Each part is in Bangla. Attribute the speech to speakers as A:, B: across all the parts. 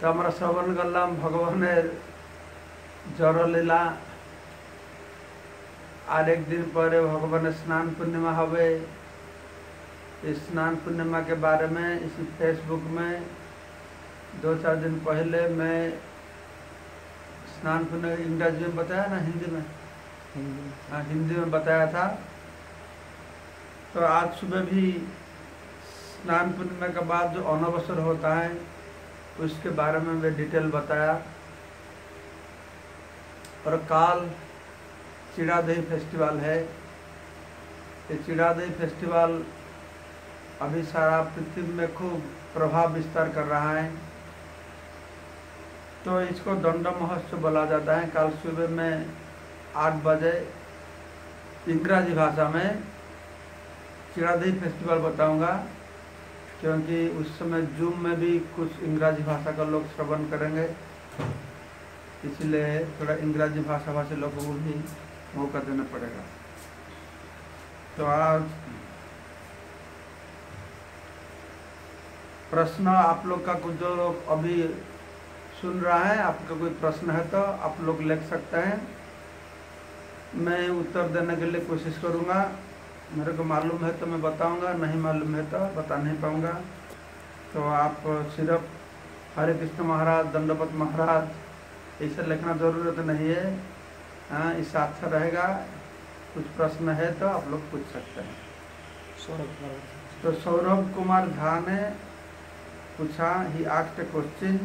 A: তো আমরা শ্রবণ করলাম ভগবানের জড়লীলা আর একদিন পরে भगवान स्नान पूर्णिमा হবে इस स्नान पूर्णिमा के बारे में इसी फेसबुक में दो चार दिन पहले मैं स्नान पूर्णिमा इंग्रजी में बताया ना हिंदी में
B: हिंदी
A: हाँ हिंदी में बताया था तो आज सुबह भी स्नान पूर्णिमा के बाद जो अनवसर होता है उसके बारे में मैं डिटेल बताया। और काल चिड़ादही फेस्टिवल है। ये चिड़ादही फेस्टिवल अभी सारा पृथ्वी में खूब प्रभाव विस्तार कर रहा है। तो इसको दंड महोत्सव बोला जाता है। कल सुबह में आठ बजे इंग्राजी भाषा में चिड़ादही फेस्टिवल बताऊँगा। क्योंकि उस समय जूम में भी कुछ इंग्राजी भाषा का लोग श्रवण करेंगे, इसलिए थोड़ा इंग्राजी भाषा भाषी लोगों को भी मौका देना पड़ेगा। तो आज प्रश्न आप लोग का कुछ जो लोग अभी सुन रहा है, आपका कोई प्रश्न है तो आप लोग लिख सकते हैं। मैं उत्तर देने के लिए कोशिश करूँगा। मेरे को मालूम है तो मैं बताऊँगा नहीं मालूम है तो बता नहीं पाऊँगा। तो आप सिर्फ़ हरे कृष्ण महाराज दंडपत महाराज ऐसा लिखना ज़रूरत नहीं है। हाँ इस अच्छा रहेगा। कुछ प्रश्न है तो आप लोग पूछ सकते हैं।
B: सौरभ
A: तो सौरभ कुमार झा ने पूछा ही question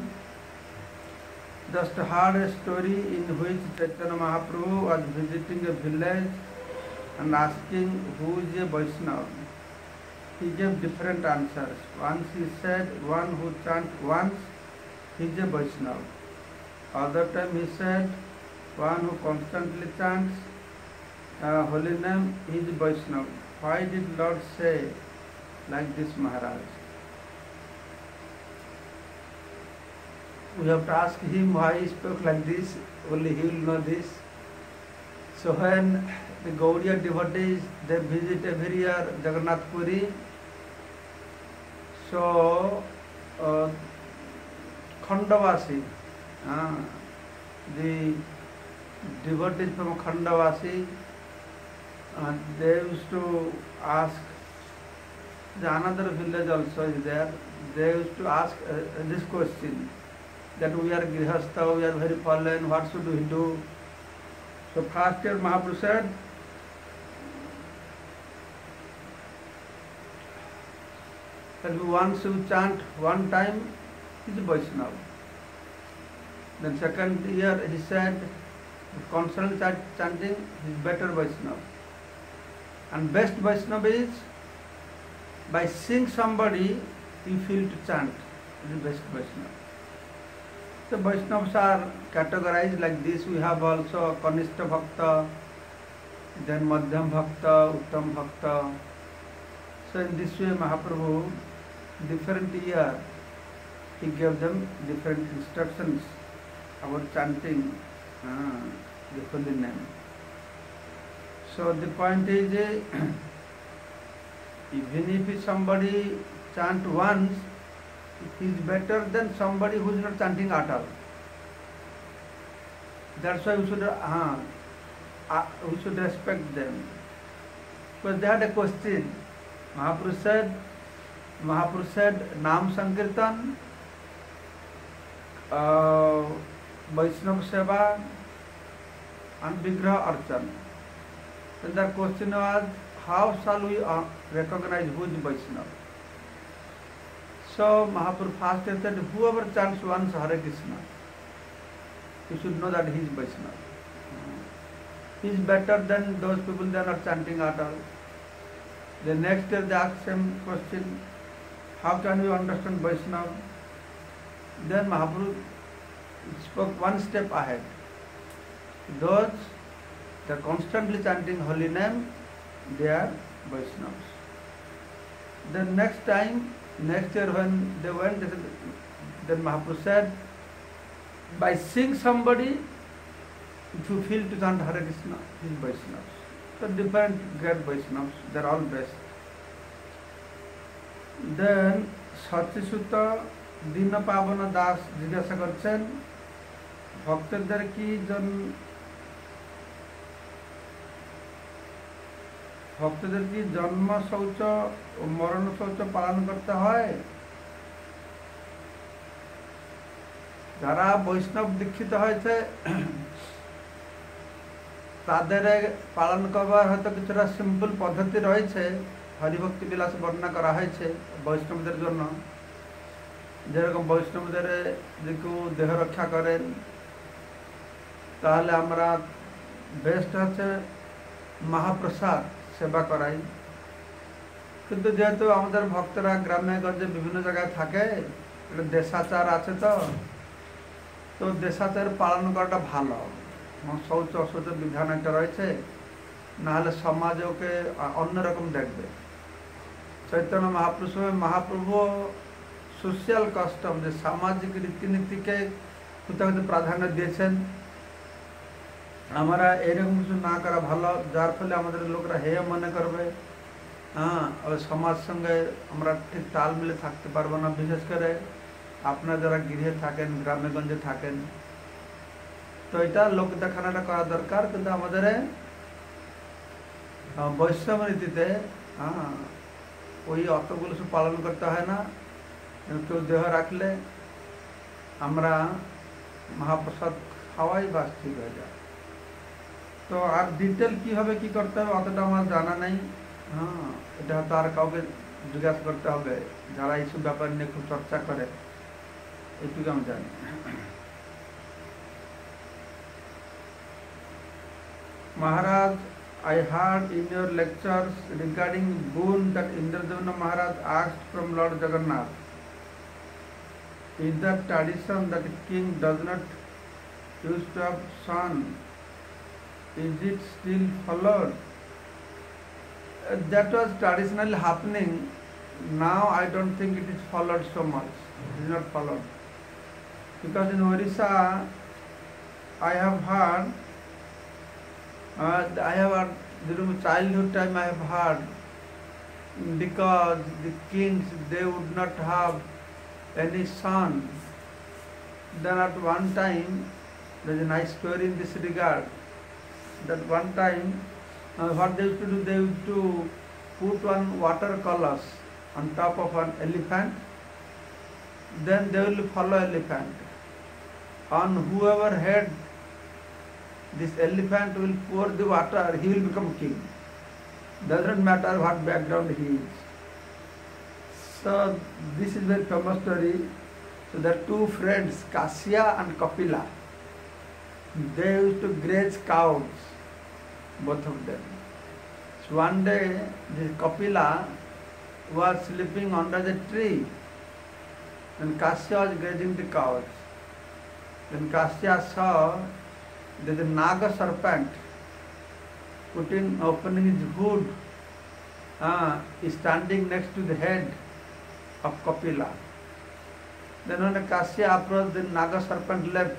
A: just heard a story in which Chaitanya Mahaprabhu was visiting a village and asking who is a Vaishnava. He gave different answers. Once he said one who chant once, he is a Vaishnava. Other time he said one who constantly chants uh, holy name, he is Vaishnava. Why did Lord say like this Maharaj? We have to ask him why he spoke like this, only he will know this. So when Gaudiya devotees, they visit every year Jagannath Puri, so uh, Khandavasi, uh, the devotees from Khandavasi, uh, they used to ask the another village also is there. They used to ask uh, this question that we are grihastha, we are very fallen, what should we do? So first year Mahaprabhu said, that once you chant one time, is Vaishnava. Then second year he said, constant chant- chanting is better Vaishnava. And best Vaishnava is by seeing somebody you feel to chant. It is best Vaishnava. So Vaishnavas are categorized like this. We have also Kanishta Bhakta, then Madhyam Bhakta, Uttam Bhakta. So in this way Mahaprabhu, different year, he gave them different instructions about chanting uh, the holy name. So the point is, eh, even if somebody chant once, it is better than somebody who is not chanting at all. That's why we should, uh, uh, we should respect them. Because they had a question. Mahaprabhu said, mahapurush nam संकीर्तन Vaishnav seva and archan. The question was how shall we recognize who is Vaishnav? So Mahaprabhu first and whoever chants once Hare Krishna you should know that he is Vaishnav. He is better than those people than are chanting order the next day they ask same question how can we understand Vaishnava? Then Mahaprabhu spoke one step ahead. Those that are constantly chanting holy name, they are Vaishnavas. Then next time, next year when they went, then Mahaprabhu said, by seeing somebody, if you feel to chant Hare Krishna, he is Vaishnavas. So different great Vaishnavas, they are all best. Then Satyasuta Deen Pavan Das জিজ্ঞাসা করছেন ভক্তদের কি জন ভক্তদের কি জন্ম শৌচ ও মরণ শৌচ পালন করতে হয় যারা বৈষ্ণব দীক্ষিত হয়েছে তাদের পালন করবার হয়তো কিছুটা সিম্পল পদ্ধতি রয়েছে হরিভক্তি বিলাস বর্ণনা করা হয়েছে বৈষ্ণবদের জন্য। যেরকম বৈষ্ণবদের যে কেউ দেহ রক্ষা করেন, তাহলে আমরা বেস্ট হচ্ছে মহাপ্রসাদ সেবা করাই। কিন্তু যেহেতু আমাদের ভক্তরা গ্রামে গঞ্জে বিভিন্ন জায়গায় থাকে, একটা দেশাচার আছে তো তো দেশাচার পালন করাটা ভালো। শৌচ অশৌচ বিধান একটা রয়েছে, নাহলে সমাজ ওকে অন্যরকম দেখবে। চৈতন্য মহাপুরুষ মহাপ্রভু সোশ্যাল কাস্টম যে সামাজিক রীতিনীতিকে কোথাও প্রাধান্য দিয়েছেন, আমরা এরকম কিছু না করা ভালো, যার ফলে আমাদের লোকরা হেয় মনে করবে। হ্যাঁ সমাজ সঙ্গে আমরা ঠিক তাল মিলে থাকতে পারব না। বিশেষ করে আপনারা যারা গৃহে থাকেন, গ্রামে গঞ্জে থাকেন, তো এটা লোক দেখানোটা করা দরকার। কিন্তু আমাদের বৈষম্য নীতিতে হ্যাঁ ওই অতগুলো সব পালন করতে হয় না কেউ দেহ রাখলে আমরা মহাপ্রসাদ খাওয়াই বাস ঠিক হয়ে যায় তো আর ডিটেল কিভাবে কি করতে হবে অতটা আমার জানা নেই হ্যাঁ এটা হয়তো আর কাউকে জিজ্ঞাসা করতে হবে যারা এইসব ব্যাপার নিয়ে খুব চর্চা করে এইটুকু আমি জানি Maharaj, I heard in your lectures regarding boon that Indradevana Maharaj asked from Lord Jagannath. Is that tradition that king does not used to have son? Is it still followed? Uh, that was traditionally happening. Now I don't think it is followed so much. It is not followed. Because in Orissa, I have heard uh, I have during childhood time I have heard because the kings they would not have any son. Then at one time there is a nice story in this regard. That one time uh, what they used to do they used to put one water colors on top of an elephant. Then they will follow elephant. On whoever head this elephant will pour the water, he will become king. Doesn't matter what background he is. So this is very famous story. So there are two friends, Kasya and Kapila. They used to graze cows, both of them. So one day, this Kapila was sleeping under the tree. And Kasya was grazing the cows. Then Kasya saw there's a Naga serpent putting opening his hood uh, standing next to the head of Kapila. Then when Kasya approached, the Naga serpent left.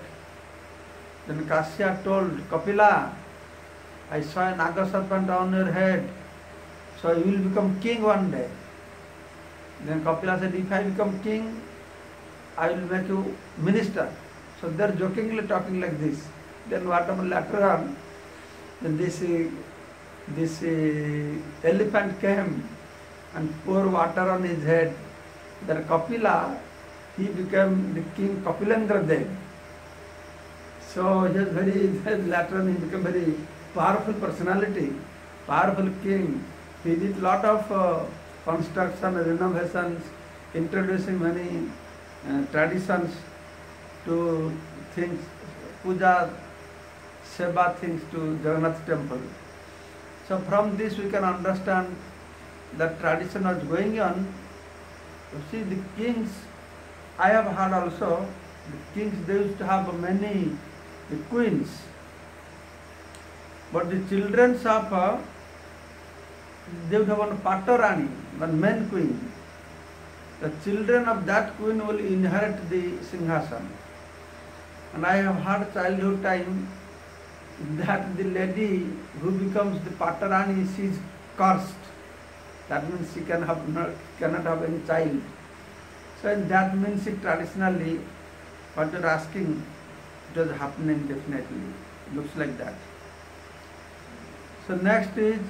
A: Then Kasya told Kapila, I saw a Naga serpent on your head, so you will become king one day. Then Kapila said, if I become king, I will make you minister. So they're jokingly talking like this. Then what happened later on, then this, uh, this uh, elephant came and poured water on his head. Then Kapila, he became the king Kapilendra Dev. So he was very, later on he became very powerful personality, powerful king. He did lot of uh, construction, renovations, introducing many uh, traditions to things, puja, seva things to Jagannath temple. So from this we can understand that tradition was going on. You see the kings, I have heard also, the kings they used to have many the queens. But the children of uh, they would have one Patarani, one main queen. The children of that queen will inherit the Singhasan. And I have heard childhood time that the lady who becomes the Patarani, she is cursed. That means she can have not, cannot have any child. So in that means it traditionally, what you're asking, it was happening definitely. Looks like that. So next is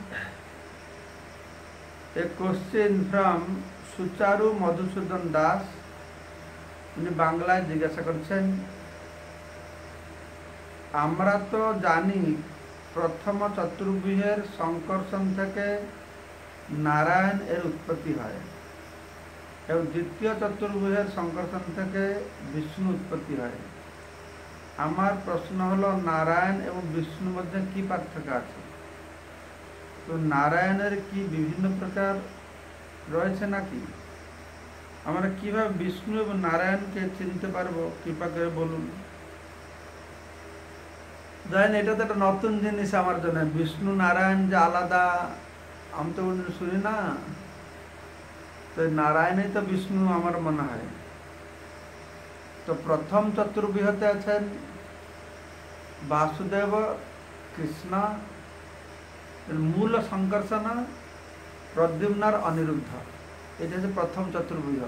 A: a question from সুচারু Madhusudan Das উনি বাংলায় জিজ্ঞাসা করছেন আমরা তো জানি প্রথম চতুর্ভুজের সংকর্ষণ থেকে নারায়ণ এর উৎপত্তি হয়। এবং দ্বিতীয় চতুর্ভুজের সংকর্ষণ থেকে বিষ্ণু উৎপত্তি হয়। আমার প্রশ্ন হলো, নারায়ণ এবং বিষ্ণুর মধ্যে কি পার্থক্য আছে? তো নারায়ণের কি বিভিন্ন প্রকার রয়েছে নাকি? আমরা কীভাবে বিষ্ণু এবং নারায়ণকে চিনতে পারব? কৃপা করে বলুন। জানেন এটা তো একটা নতুন জিনিস আমার জন্য। বিষ্ণু নারায়ণ যে আলাদা, আমি তো শুনি না। তো নারায়ণই তো বিষ্ণু আমার মনে হয়। তো প্রথম চতুর্বৃহতে আছেন বাসুদেব, কৃষ্ণ মূল সংকর্ষণ প্রদ্যুম্নার অনিরুদ্ধ। এটা হচ্ছে প্রথম চতুর্ভুজ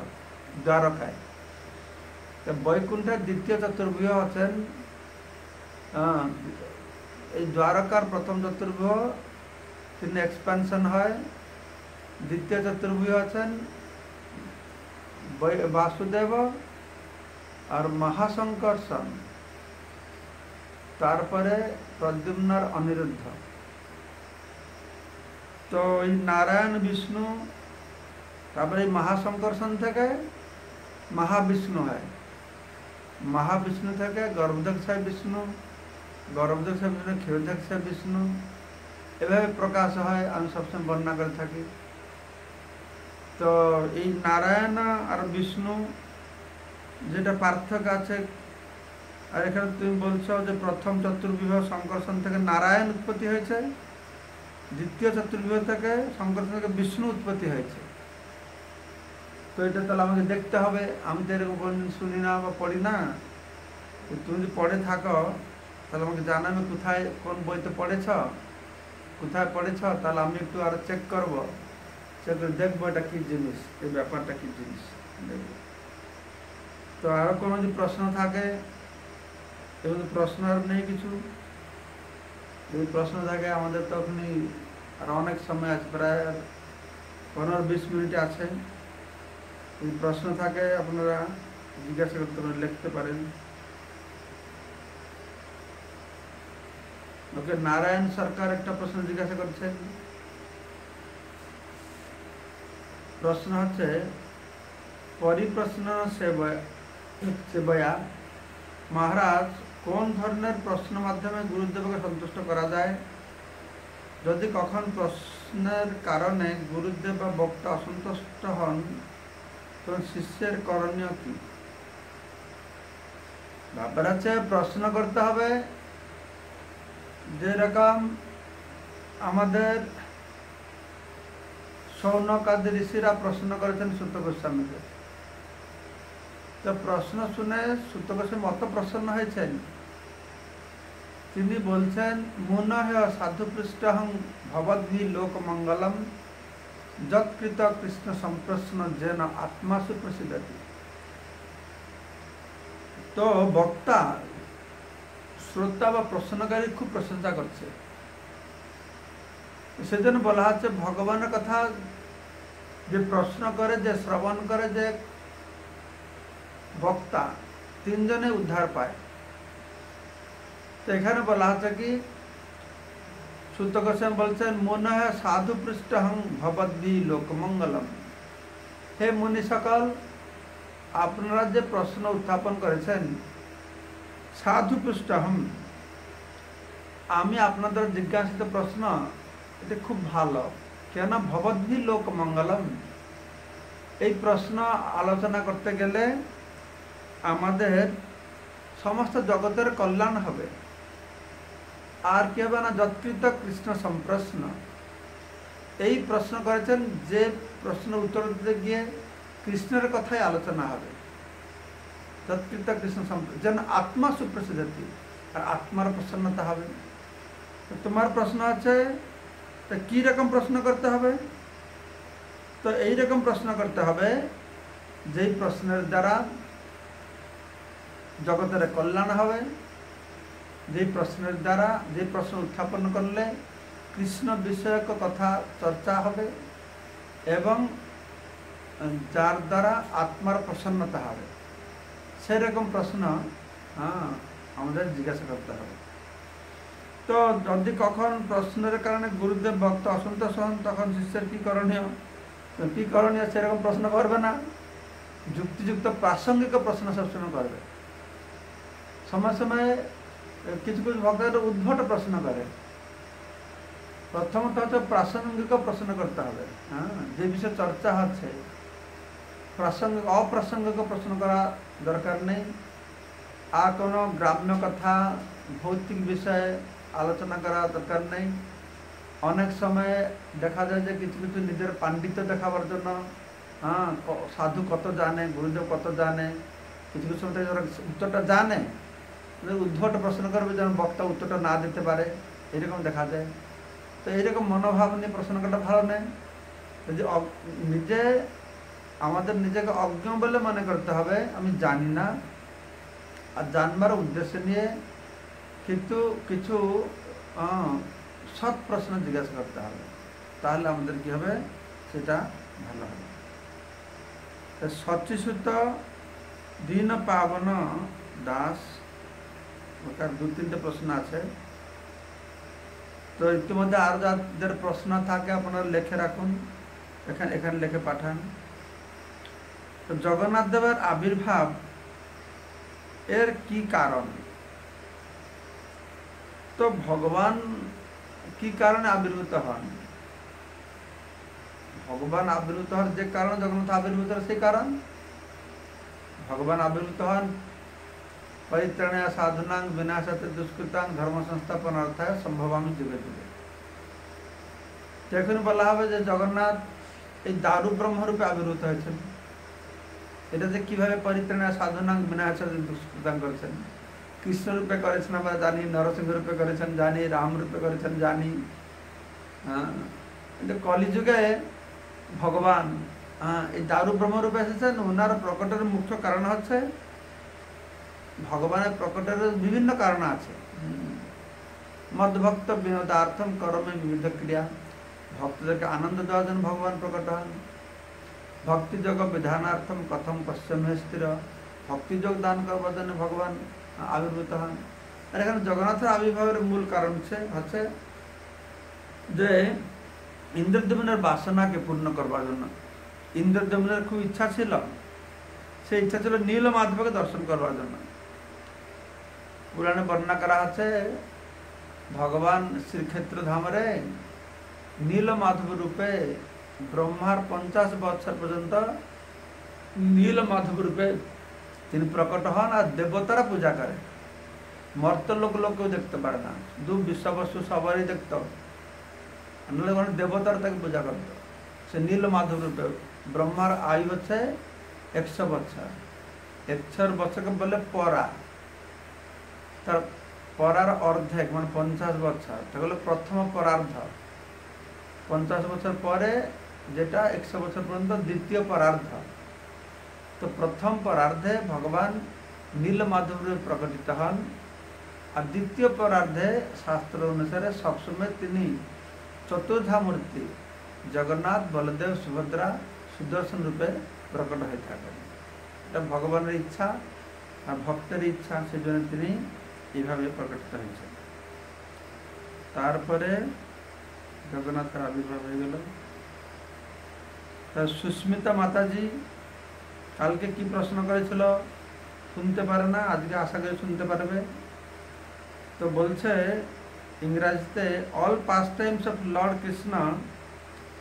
A: দ্বারকায়। বৈকুণ্ঠের দ্বিতীয় চতুর্ভুজ আছেন এই দ্বারকার প্রথম চতুর্ভুজ, তিনি এক্সপানশন হয়। দ্বিতীয় চতুর্ভুজ আছেন বাসুদেব আর মহাসংকর্ষণ তারপরে প্রদ্যুম্নার অনিরুদ্ধ। তো এই নারায়ণ, বিষ্ণু, তারপরে এই মহাসংকর্ষণ থেকে মহাবিষ্ণু হয়। মহাবিষ্ণু থেকে গর্ভদক্ষায় বিষ্ণু গর্ভদক্ষায় বিষ্ণু ক্ষীরদক্ষায় বিষ্ণু। এভাবে প্রকাশ হয়, আমি সবসময় বর্ণনা করে থাকি। তো এই নারায়ণ আর বিষ্ণু, যেটা পার্থক্য আছে, আর এখানে তুমি বলছো যে প্রথম চতুর্বিবাহ সংকর্ষণ থেকে নারায়ণ উৎপত্তি হয়েছে, দ্বিতীয় চতুর্বিবাহ থেকে সংকর্ষণ থেকে বিষ্ণু উৎপত্তি হয়েছে। তো এটা তাহলে আমাকে দেখতে হবে। আমি তো এরকম শুনি না বা পড়ি না। তুমি যদি পড়ে থাকো তাহলে আমাকে জানাবে কোথায় কোন বইতে পড়েছ? কোথায় পড়েছ? তাহলে আমি একটু আরও চেক করব। চেক করে দেখব এটা কি জিনিস, এই ব্যাপারটা কি জিনিস। দেখব। তো আরও কোনো যদি প্রশ্ন থাকে এবং প্রশ্ন আর নেই কিছু। যদি প্রশ্ন থাকে, আমাদের তখনই আর অনেক সময় আছে, প্রায় পনেরো বিশ মিনিট আছে। যদি প্রশ্ন থাকে, আপনারা জিজ্ঞাসা করতে লিখতে পারেন। ওকে নারায়ণ সরকার একটা প্রশ্ন জিজ্ঞাসা করছেন প্রশ্ন হচ্ছে, পরিপ্রশ্ন সেবা- সেবয়া, মহারাজ, কোন ধরনের প্রশ্ন মাধ্যমে গুরুদেবকে সন্তুষ্ট করা যায়? যদি কখন প্রশ্নের কারণে গুরুদেব বা বক্তা অসন্তুষ্ট হন তখন শিষ্যের করণীয় কি? ব্যাপার হচ্ছে, প্রশ্ন করতে হবে যেরকম আমাদের সৌনকাদি ঋষিরা প্রশ্ন করেছেন সুত গোস্বামীকে। তো প্রশ্ন শুনে সুত গোস্বামী অত প্রসন্ন হয়েছেন। তিনি বলছেন মুনহ সাধু পৃষ্ঠহং ভবদ্ভি লোক মঙ্গলম যৎকৃত কৃষ্ণ সম্প্রশ্ন যেন আত্মাসু প্রসিদ্ধতি। তো বক্তা শ্রোতা বা প্রশ্নকারী খুব প্রশংসা করছে। সেজন্য বলা হচ্ছে ভগবানের কথা যে প্রশ্ন করে, যে শ্রবণ করে, যে বক্তা, তিনজনে উদ্ধার পায়। তো এখানে বলা হচ্ছে কি, সুত বলছেন, মনে হয় সাধু পৃষ্ঠ হং ভবদ্বি লোকমঙ্গলম। হে মুনি সকল, আপনারা যে প্রশ্ন উত্থাপন করেছেন সাধু পৃষ্ঠ হম। আমি আপনাদের জিজ্ঞাসিত প্রশ্ন, এটা খুব ভালো। কেন ভবদ্ভি লোক মঙ্গলম। এই প্রশ্ন আলোচনা করতে গেলে আমাদের সমস্ত জগতের কল্যাণ হবে। আর কি হবে না যৎকৃত কৃষ্ণ সম্প্রশ্ন। এই প্রশ্ন করেছেন যে প্রশ্ন উত্তর দিতে গিয়ে কৃষ্ণের কথাই আলোচনা হবে। যৎকৃত কৃষ্ণ যেন আত্মা সুপ্রসিদ্ধি আর আত্মার প্রসন্নতা হবে তোমার প্রশ্ন আছে তো কি রকম প্রশ্ন করতে হবে তো এই রকম প্রশ্ন করতে হবে যেই প্রশ্নের দ্বারা জগতের কল্যাণ হবে যেই প্রশ্নের দ্বারা যে প্রশ্ন উত্থাপন করলে কৃষ্ণ বিষয়ক কথা চর্চা হবে এবং যার দ্বারা আত্মার প্রসন্নতা হবে সেরকম প্রশ্ন হ্যাঁ আমাদের জিজ্ঞাসা করতে হবে। তো যদি কখন প্রশ্নের কারণে গুরুদেব ভক্ত অসন্তোষ হন, তখন শিষ্যের কী করণীয়? কী করণীয় সেরকম প্রশ্ন করবে না। যুক্তিযুক্ত প্রাসঙ্গিক প্রশ্ন সবসময় করবে। সময় সময়ে কিছু কিছু ভক্তদের উদ্ভট প্রশ্ন করে। প্রথমত হচ্ছে প্রাসঙ্গিক প্রশ্ন করতে হবে হ্যাঁ যে বিষয়ে চর্চা হচ্ছে। প্রাসঙ্গিক অপ্রাসঙ্গিক প্রশ্ন করা দরকার নেই আর কোনো গ্রাম্য কথা ভৌতিক বিষয়ে আলোচনা করা দরকার নেই অনেক সময় দেখা যায় যে কিছু কিছু নিজের পাণ্ডিত্য দেখাবার জন্য হ্যাঁ সাধু কত জানে গুরুদেব কত জানে কিছু কিছু সময় যারা উত্তরটা জানে উদ্ভট প্রশ্ন করবে যেন বক্তা উত্তরটা না দিতে পারে এরকম দেখা যায় তো এইরকম মনোভাব নিয়ে প্রশ্ন করাটা ভালো নেই যে নিজে আমাদের নিজেকে অজ্ঞ বলে মনে করতে হবে, আমি জানি না। আর জানবার উদ্দেশ্য নিয়ে কিন্তু কিছু সৎ প্রশ্ন জিজ্ঞাসা করতে হবে। তাহলে আমাদের কি হবে? সেটা ভালো হবে। সচিসূত দিন পাবন দাস ওটার দু, তিনটে প্রশ্ন আছে। তো ইতিমধ্যে আরও যাদের প্রশ্ন থাকে, আপনারা লেখে রাখুন। এখানে এখানে লিখে পাঠান। জগন্নাথ দেবের আবির্ভাব এর কি কারণ? তো ভগবান কি কারণে আবির্ভূত হন? ভগবান আবির্ভূত হওয়ার যে কারণ, জগন্নাথ আবির্ভূত সেই কারণ? ভগবান আবির্ভূত হন পরিত্রাণে সাধুনাং বিনাশাতে দুষ্কৃতাং, ধর্ম সংস্থাপন অর্থায় সম্ভবামী যুগে যুগে। এখন বলা হবে যে জগন্নাথ এই দারু ব্রহ্মরূপে আবির্ভূত হয়েছেন। এটা যে কীভাবে পরিত্রাণে সাধুনাং বিনাশাতে দুষ্কৃতাং করেছেন। কৃষ্ণ রূপে করেছেন, আমরা জানি, নরসিংহ রূপে করেছেন, জানি, রাম রূপে করেছেন, জানি। হ্যাঁ কিন্তু কলিযুগে ভগবান হ্যাঁ এই দারু ব্রহ্মরূপে এসেছেন, ওনার প্রকটের মুখ্য কারণ হচ্ছে ভগবানের প্রকটের বিভিন্ন কারণ আছে। মদভক্ত বিনোদার্থম করমে বিবিধ ক্রিয়া। ভক্তদেরকে আনন্দ দেওয়ার জন্য ভগবান প্রকট হন। ভক্তিযোগ বিধানার্থম কথম পশ্চিমে স্থির। ভক্তিযোগ দান করবার জন্য ভগবান আবির্ভূত হন। আর এখানে জগন্নাথের আবির্ভাবের মূল কারণ হচ্ছে যে ইন্দ্রদেবনের বাসনাকে পূর্ণ করবার জন্য। ইন্দ্রদেবনের খুব ইচ্ছা ছিল, সেই ইচ্ছা ছিল নীল মাধবকে দর্শন করবার জন্য। পুরাণে বর্ণনা করা আছে, ভগবান শ্রীক্ষেত্র ধামরে নীল মাধব রূপে ব্রহ্মার পঞ্চাশ বছর পর্যন্ত নীল মাধব রূপে তিনি প্রকট হন আর দেবতারা পূজা করে মর্ত লোক লোক কেউ দেখতে পারে না। শুধু বিশ্ববস্তু সবারই দেখত নলে কোনো দেবতার তাকে পূজা করত সে নীল মাধব রূপে। ব্রহ্মার আয়ু হচ্ছে একশো বছর একশো বছরকে বলে পরা। তার পরার অর্ধেক মানে পঞ্চাশ বছর হলো প্রথম পরার্ধ। পঞ্চাশ বছর পরে যেটা একশো বছর পর্যন্ত দ্বিতীয় পরার্ধ। তো প্রথম পরার্ধে ভগবান নীল মাধবরে প্রকটিত হন আর দ্বিতীয় পরার্ধে শাস্ত্র অনুসারে সবসময় তিনি চতুর্ধা মূর্তি, জগন্নাথ, বলদেব, সুভদ্রা, সুদর্শন রূপে প্রকট হয়ে থাকেন। এটা ভগবানের ইচ্ছা আর ভক্তের ইচ্ছা, সেজন্য তিনি এইভাবে প্রকটিত হয়েছেন। তারপরে জগন্নাথের আবির্ভাব হয়ে গেল। সুস্মিতা মাতাজি কালকে কি প্রশ্ন করেছিল শুনতে পারে না আজকে আশা করে শুনতে পারবে তো বলছে ইংরাজিতে all pastimes of lord Krishna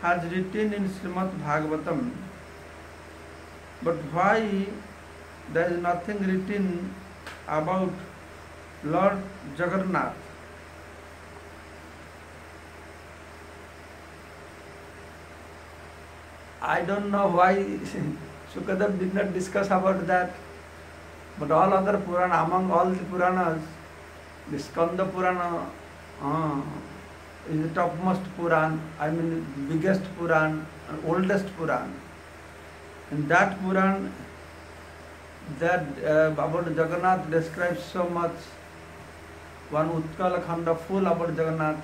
A: has written in Shrimad Bhagavatam but why there is nothing written about Lord Jagannath? I don't know why Sukadev did not discuss about that, but all other Purana, among all the Puranas, the Skanda Purana uh, is the topmost Puran, I mean biggest Puran, oldest Puran. In that Puran, that uh, about Jagannath describes so much. One Utkala Khanda full about Jagannath.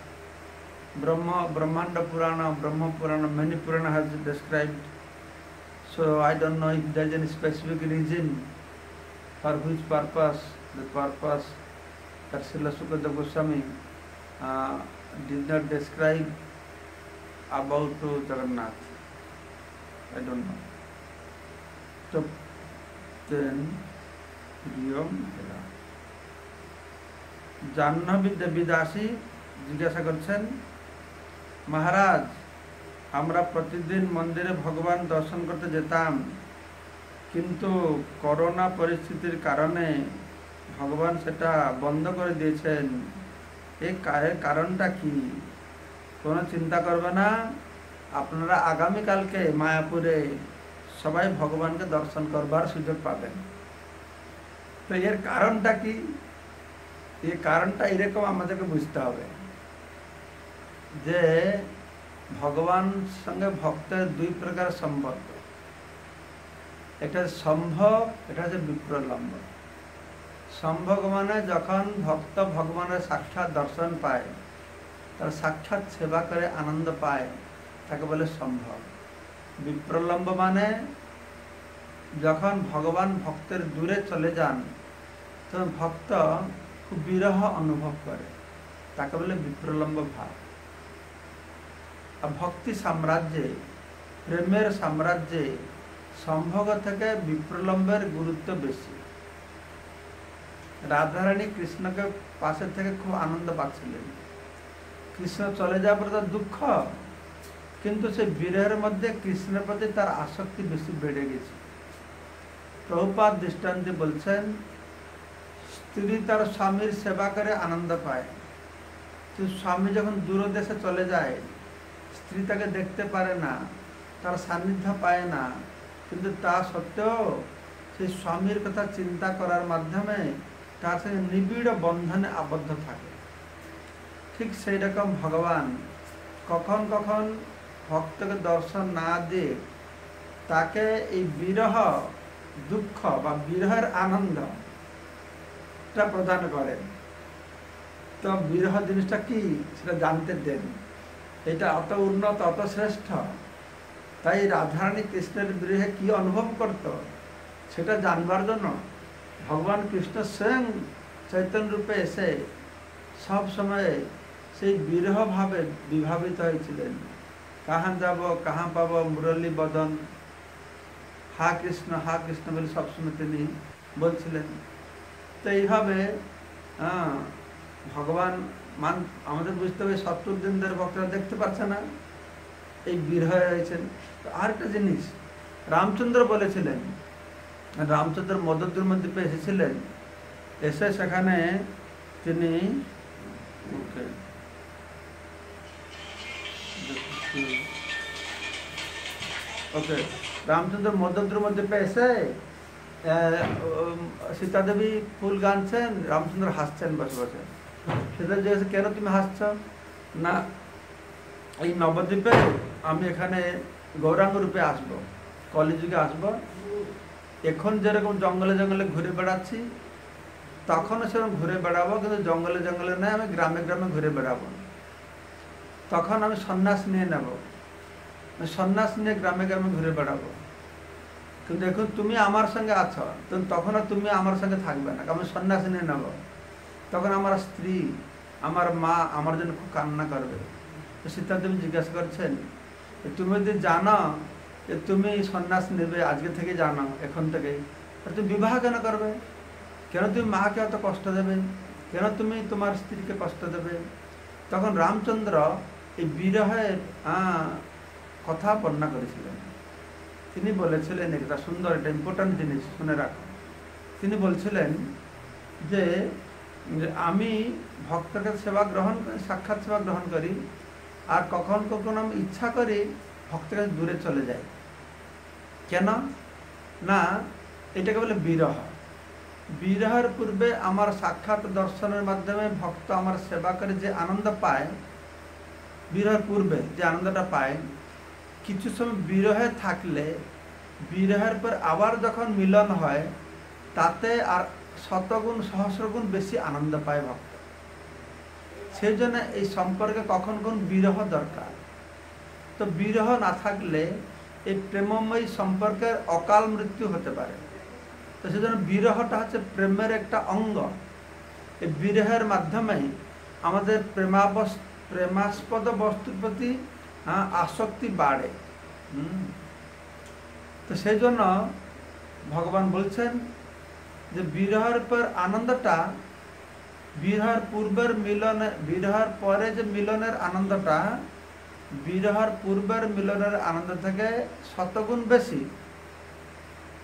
A: Brahma, Brahmanda Purana, Brahma Purana, many Purana has described. So I don't know if there is any specific reason for which purpose, the purpose that Srila Sukadeva Goswami uh, did not describe about to Jagannath. I don't know. So then, Riyam. Jahnavi Devi Dasi জিজ্ঞাসা করছেন মহারাজ, আমরা প্রতিদিন মন্দিরে ভগবান দর্শন করতে যেতাম। কিন্তু করোনা পরিস্থিতির কারণে ভগবান সেটা বন্ধ করে দিয়েছেন। এই কারণটা কি? কোনো চিন্তা করবে না? আপনারা আগামীকালকে মায়াপুরে সবাই ভগবানকে দর্শন করবার সুযোগ পাবেন। তো এর কারণটা কি? এই কারণটা এরকম আমাদেরকে বুঝতে হবে। যে ভগবান সঙ্গে ভক্তের দুই প্রকার সম্পর্ক। এটা সম্ভব, এটা হচ্ছে বিপ্রলম্ব। সম্ভব মানে যখন ভক্ত ভগবানের সাক্ষাৎ দর্শন পায়, তার সাক্ষাৎ সেবা করে আনন্দ পায়, তাকে বলে সম্ভব বিপ্রলম্ব মানে যখন ভগবান ভক্তের দূরে চলে যান, তখন ভক্ত খুব বিরহ অনুভব করে, তাকে বলে বিপ্রলম্ব ভাব। ভক্তি সাম্রাজ্যে, প্রেমের সাম্রাজ্যে সম্ভব থেকে বিপ্রলম্বের গুরুত্ব বেশি। রাধারানী কৃষ্ণকে পাশে থেকে খুব আনন্দ পাচ্ছিলেন। কৃষ্ণ চলে যাওয়ার পরে দুঃখ, কিন্তু সেই বিরহের মধ্যে কৃষ্ণের প্রতি তার আসক্তি বেশি বেড়ে গেছে। প্রভুপাত দৃষ্টান্তে বলছেন, স্ত্রী তার স্বামীর সেবা করে আনন্দ পায়। কিন্তু স্বামী যখন দূরদেশে চলে যায় স্ত্রী তাকে দেখতে পারে না, তার সান্নিধ্য পায় না, কিন্তু তা সত্ত্বেও সেই স্বামীর কথা চিন্তা করার মাধ্যমে তার সঙ্গে নিবিড় বন্ধনে আবদ্ধ থাকে। ঠিক সেই রকম ভগবান কখন কখন ভক্তকে দর্শন না দিয়ে তাকে এই বিরহ দুঃখ বা বিরহের আনন্দ টা প্রদান করেন। তো বিরহ জিনিসটা কি? সেটা জানতে দেন। এটা অত উন্নত, অত শ্রেষ্ঠ। তাই রাধারানী কৃষ্ণের বিরহে কি অনুভব করত, সেটা জানবার জন্য ভগবান কৃষ্ণ স্বয়ং চৈতন্য রূপে এসে সব সময় সেই বিরহভাবে বিভাবিত হয়েছিলেন। কাহা যাব কাহা পাব, মুরলী বদন, হা কৃষ্ণ হা কৃষ্ণ বলে সবসময় তিনি বলছিলেন। তো এইভাবে ভগবান মান আমাদের বুঝতে হবে সত্তর দিন ধরে ভক্তরা দেখতে পাচ্ছে না। এই বীর হয়ে রয়েছেন। তো আরেকটা জিনিস রামচন্দ্র বলেছিলেন রামচন্দ্র মদদ্দুর মধ্যে এসেছিলেন। এসে সেখানে তিনি ওকে। রামচন্দ্র মদদ্দুর মধ্যে এসে আহ, উম, সীতা দেবী ফুল গানছেন রামচন্দ্র হাসছেন বসে বসে। সীতা জিজ্ঞেস কেন তুমি হাসছ? না, এই নবদ্বীপে আমি এখানে গৌরাঙ্গ রূপে আসব কলিযুগে আসব। এখন যেরকম জঙ্গলে জঙ্গলে ঘুরে বেড়াচ্ছি, তখনও সেরকম ঘুরে বেড়াবো, কিন্তু জঙ্গলে জঙ্গলে নয়, আমি গ্রামে গ্রামে ঘুরে বেড়াবো। তখন আমি সন্ন্যাস নিয়ে নেব সন্ন্যাস নিয়ে গ্রামে গ্রামে ঘুরে বেড়াবো। কিন্তু এখন তুমি আমার সঙ্গে আছো তখন আর তুমি আমার সঙ্গে থাকবে না আমি সন্ন্যাস নিয়ে নেব। তখন আমার স্ত্রী আমার মা আমার জন্য খুব কান্না করবে। তো সীতাদেবী জিজ্ঞাসা করছেন তুমি যদি জানো যে তুমি সন্ন্যাস নেবে, আজকে থেকে জানো, এখন থেকে তুমি বিবাহ কেন করবে? কেন তুমি মাকে অত কষ্ট দেবে? কেন তুমি তোমার স্ত্রীকে কষ্ট দেবে? তখন রামচন্দ্র এই বিরহের কথা বর্ণনা করেছিলেন। তিনি বলেছিলেন, একটা সুন্দর, একটা ইম্পর্ট্যান্ট জিনিস শুনে রাখো। তিনি বলছিলেন যে, আমি ভক্তকে সেবা গ্রহণ করি, সাক্ষাৎ সেবা গ্রহণ করি আর কখন কখন আমি ইচ্ছা করি ভক্তের কাছে দূরে চলে যাই। কেন? না, এটাকে বলে বিরহ। বিরহের পূর্বে আমার সাক্ষাৎ দর্শনের মাধ্যমে ভক্ত আমার সেবা করে যে আনন্দ পায়, বিরহের পূর্বে যে আনন্দটা পায়, কিছু সময় বিরহে থাকলে, বিরহের পর আবার যখন মিলন হয়, তাতে আর শতগুণ, সহস্রগুণ বেশি আনন্দ পায় ভক্ত। সেই জন্য এই সম্পর্কে কখন কোন বিরহ দরকার? তো বিরহ না থাকলে এই প্রেমময়ী সম্পর্কের অকাল মৃত্যু হতে পারে। তো সেজন্য বিরহটা হচ্ছে প্রেমের একটা অঙ্গ। এই বিরহের মাধ্যমে আমাদের প্রেমাবস প্রেমাস্পদ বস্তুর প্রতি হ্যাঁ, আসক্তি বাড়ে। তো সেই জন্য ভগবান বলছেন যে বিরহের পর আনন্দটা বিরহের পূর্বের মিলনে, বিরহের পরে যে মিলনের আনন্দটা, বিরহের পূর্বের মিলনের আনন্দ থেকে শতগুণ বেশি।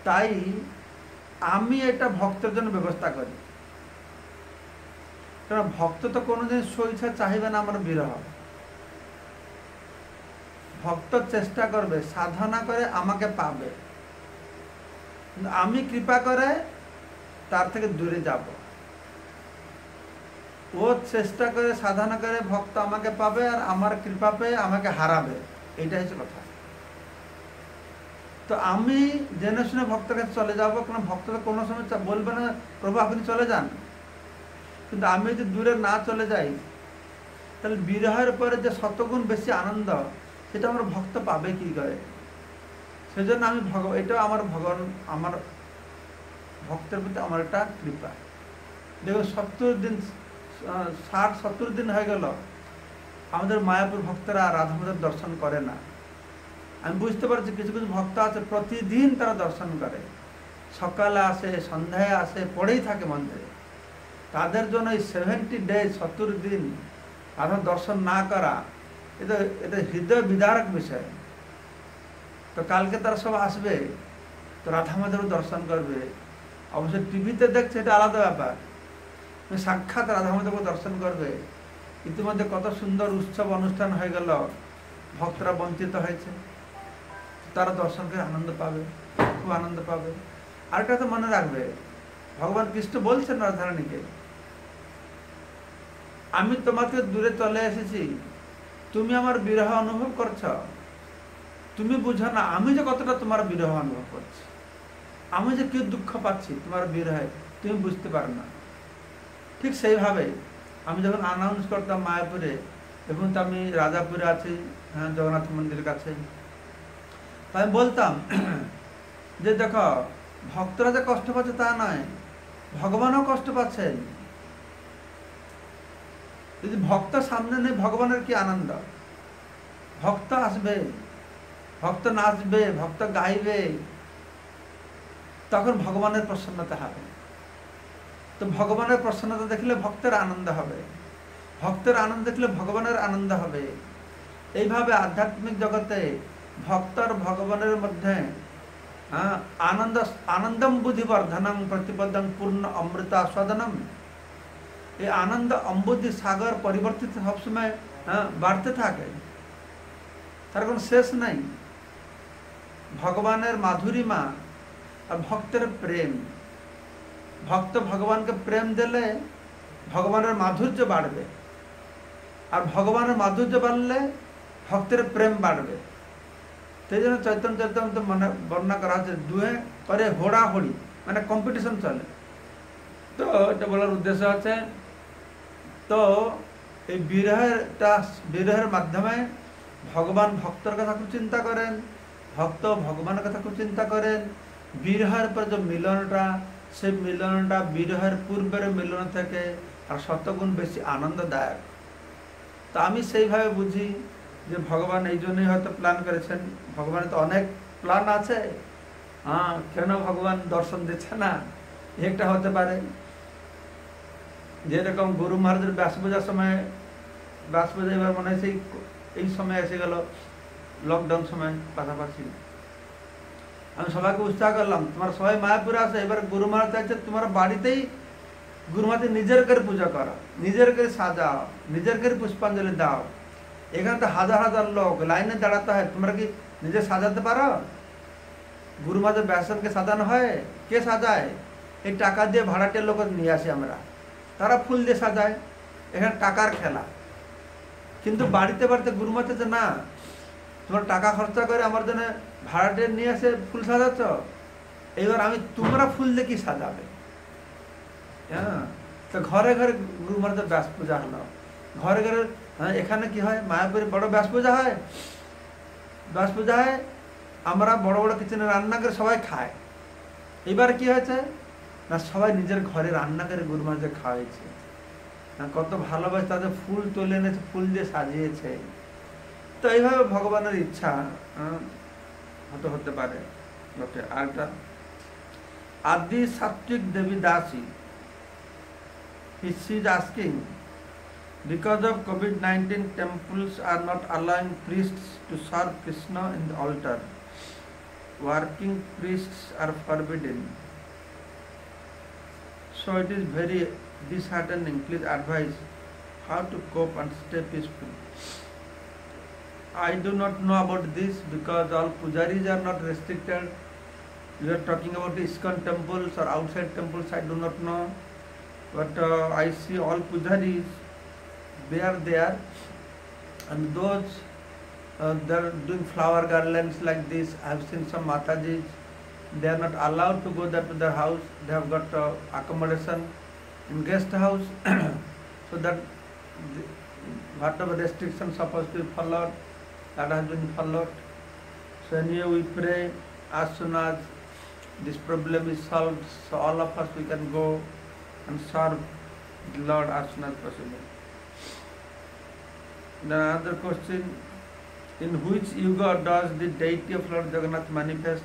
A: তাই আমি এটা ভক্তের জন্য ব্যবস্থা করি। কারণ ভক্ত তো কোনোদিন স্বইচ্ছা চাহিবে না আমার বিরহ। ভক্ত চেষ্টা করবে, সাধনা করে আমাকে পাবে। আমি কৃপা করে তার থেকে দূরে যাব। ও চেষ্টা করে, সাধনা করে, ভক্ত আমাকে পাবে আর আমার কৃপা পেয়ে আমাকে হারাবে। এইটাই হচ্ছে কথা। তো আমি জেনে শুনে ভক্তের কাছে চলে যাব, কারণ ভক্ত কোনো সময় বলবে না, প্রভু, আপনি চলে যান। কিন্তু আমি যদি দূরে না চলে যাই, তাহলে বিরহের পরে যে শতগুণ বেশি আনন্দ, সেটা আমার ভক্ত পাবে কি করে? সেজন্য আমি ভগ এটাও আমার ভগবান, আমার ভক্তের প্রতি আমার একটা কৃপা। দেখুন, সত্তর দিন ষাট, সত্তর দিন হয়ে গেল। আমাদের মায়াপুর ভক্তরা রাধামাধব দর্শন করে না। আমি বুঝতে পারছি কিছু কিছু ভক্ত আছে, প্রতিদিন তারা দর্শন করে। সকালে আসে, সন্ধ্যায় আসে, পড়েই থাকে মন্দিরে। তাদের জন্য এই সেভেন্টি ডেজ সত্তর দিন রাধা দর্শন না করা, এটা এটা হৃদয় বিদারক বিষয়। তো কালকে তারা সব আসবে, তো রাধা দর্শন করবে। অবশ্য টিভিতে দেখছে, এটা আলাদা ব্যাপার। সাক্ষাৎ রাধা মাধব দর্শন করবে। ইতিমধ্যে কত সুন্দর উৎসব অনুষ্ঠান হয়ে গেল। ভক্তরা বঞ্চিত হয়েছে। তারা দর্শন করে আনন্দ পাবে, খুব আনন্দ পাবে। আরেকটা তো মনে রাখবে, ভগবান কৃষ্ণ বলছেন রাধারানীকে, আমি তোমাকে দূরে চলে এসেছি। তুমি আমার বিরহ অনুভব করছ। তুমি বুঝো না, আমি যে কতটা তোমার বিরহ অনুভব করছি। আমি যে কি দুঃখ পাচ্ছি তোমার বিরহে, তুমি বুঝতে পারো না। ঠিক সেইভাবে আমি যখন আনাউন্স করতাম মায়াপুরে এবং তো আমি রাজাপুরে আছি হ্যাঁ জগন্নাথ মন্দিরের কাছে আমি বলতাম যে দেখো, ভক্তরা যে কষ্ট পাচ্ছে তা নয়, ভগবানও কষ্ট পাচ্ছেন। যদি ভক্ত সামনে নেই, ভগবানের কি আনন্দ? ভক্ত আসবে, ভক্ত নাচবে, ভক্ত গাইবে, তখন ভগবানের প্রসন্নতা হবে। তো ভগবানের প্রসন্নতা দেখলে ভক্তের আনন্দ হবে। ভক্তের আনন্দ দেখলে ভগবানের আনন্দ হবে। এইভাবে আধ্যাত্মিক জগতে ভক্তর ভগবানের মধ্যে আনন্দ আনন্দম বুদ্ধিবর্ধনম প্রতিপদম পূর্ণ অমৃত আস্বাদনম। এই আনন্দ অম্বুদ্ধি সাগর পরিবর্তিত সবসময় হ্যাঁ, বাড়তে থাকে। তার কোনো শেষ নাই। ভগবানের মাধুরিমা আর ভক্তের প্রেম। ভক্ত ভগবানকে প্রেম দিলে ভগবানের মাধুর্য বাড়বে। আর ভগবানের মাধুর্য বাড়লে ভক্তের প্রেম বাড়বে। সেই জন্য চৈতন্য চৈতন্য মনে বর্ণনা করা হচ্ছে দুহে করে হোড়াহড়ি মানে কম্পিটিশন চলে। তো এটা বলার উদ্দেশ্য আছে তো এই বিরহেরটা, বিরহের মাধ্যমে ভগবান ভক্তর কথা খুব চিন্তা করেন, ভক্ত ভগবানের কথা খুব চিন্তা করেন, বিরহের পর যে মিলনটা সেই মিলনটা বিরহের পূর্বের মিলন থেকে আর শতগুণ বেশি আনন্দদায়ক। তো আমি সেইভাবে বুঝি যে ভগবান এই জন্যই হয়তো প্ল্যান করেছেন। ভগবানের তো অনেক প্ল্যান আছে। হ্যাঁ কেন ভগবান দর্শন দিচ্ছে না? একটা হতে পারে। যেরকম গুরু মহারাজের ব্যাস পূজার সময়, ব্যাস পূজা এবার মনে হয় সেই এই সময় এসে গেল লকডাউন সময় পাশাপাশি। আমি সবাইকে উৎসাহ করলাম। তোমার সবাই মায়াপুরে আসে এবার গুরু মহারাজ চাইছে তোমার বাড়িতেই গুরু মহারাজ নিজের করে পূজা করো, নিজের করে সাজাও, নিজের করে পুষ্পাঞ্জলি দাও। এখানে তো হাজার হাজার লোক, লাইনে দাঁড়াতে হয়। তোমরা কি নিজে সাজাতে পারো? গুরু মহারাজের ব্যাসনকে সাজানো হয়। কে সাজায়? এই টাকা দিয়ে ভাড়াটের লোক নিয়ে আসি আমরা। তারা ফুল দিয়ে সাজায়। এখানে টাকার খেলা। কিন্তু বাড়িতে বাড়িতে গুরু মহারাজ যে না তোমরা টাকা খরচা করে আমার জন্য ভাড়াটে নিয়ে এসে ফুল সাজাচ্ছ? এবার আমি তোমরা ফুল দিয়ে কি সাজাবে? হ্যাঁ? তো ঘরে ঘরে গুরু মহারাজের ব্যাস পূজা হলো। ঘরে ঘরে হ্যাঁ এখানে কি হয়? মায়াপুরে বড় ব্যাস পূজা হয়। ব্যাস পূজা হয়, আমরা বড় বড় কিচেনে রান্না করে সবাই খায়। এবার কি হয়েছে? না, সবাই নিজের ঘরে রান্না করে গুরু মহারাজকে খাওয়াইছে। কত ভালোবাসে তাদের ফুল তুলে এনেছে, ফুল দিয়ে সাজিয়েছে। তো এইভাবে ভগবানের ইচ্ছা আহ, হতে হতে পারে ওকে আরেকটা আদি সাত্বিক দেবী দাসী she is asking because of covid-19 temples are not allowing priests to serve krishna in the altar working priests are forbidden so it is very disheartening please advise how to cope and stay peaceful I do not know about this because all pujaris are not restricted. You are talking about ISKCON temples or outside temples, I do not know. But uh, I see all pujaris, they are there. And those, uh, they are doing flower garlands like this. I have seen some Matajis, they are not allowed to go there to their house. They have got uh, accommodation in guest house. so that the, whatever restrictions supposed to be followed, that has been followed. So anyway, we pray as soon as this problem is solved, so all of us we can go and serve the Lord as soon as possible. Then another question, in which yuga does the deity of Lord Jagannath manifest?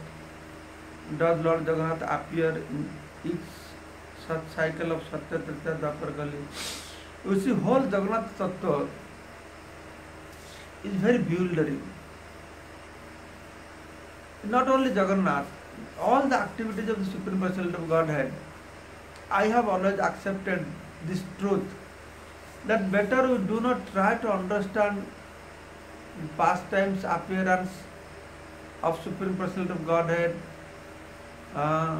A: Does Lord Jagannath appear in each such cycle of Satya, Trita, Dwapar, Kali? You see, whole Jagannath Tattva is very bewildering. Not only Jagannath, all the activities of the Supreme Personality of Godhead, I have always accepted this truth that better we do not try to understand the pastimes, appearance of Supreme Personality of Godhead uh,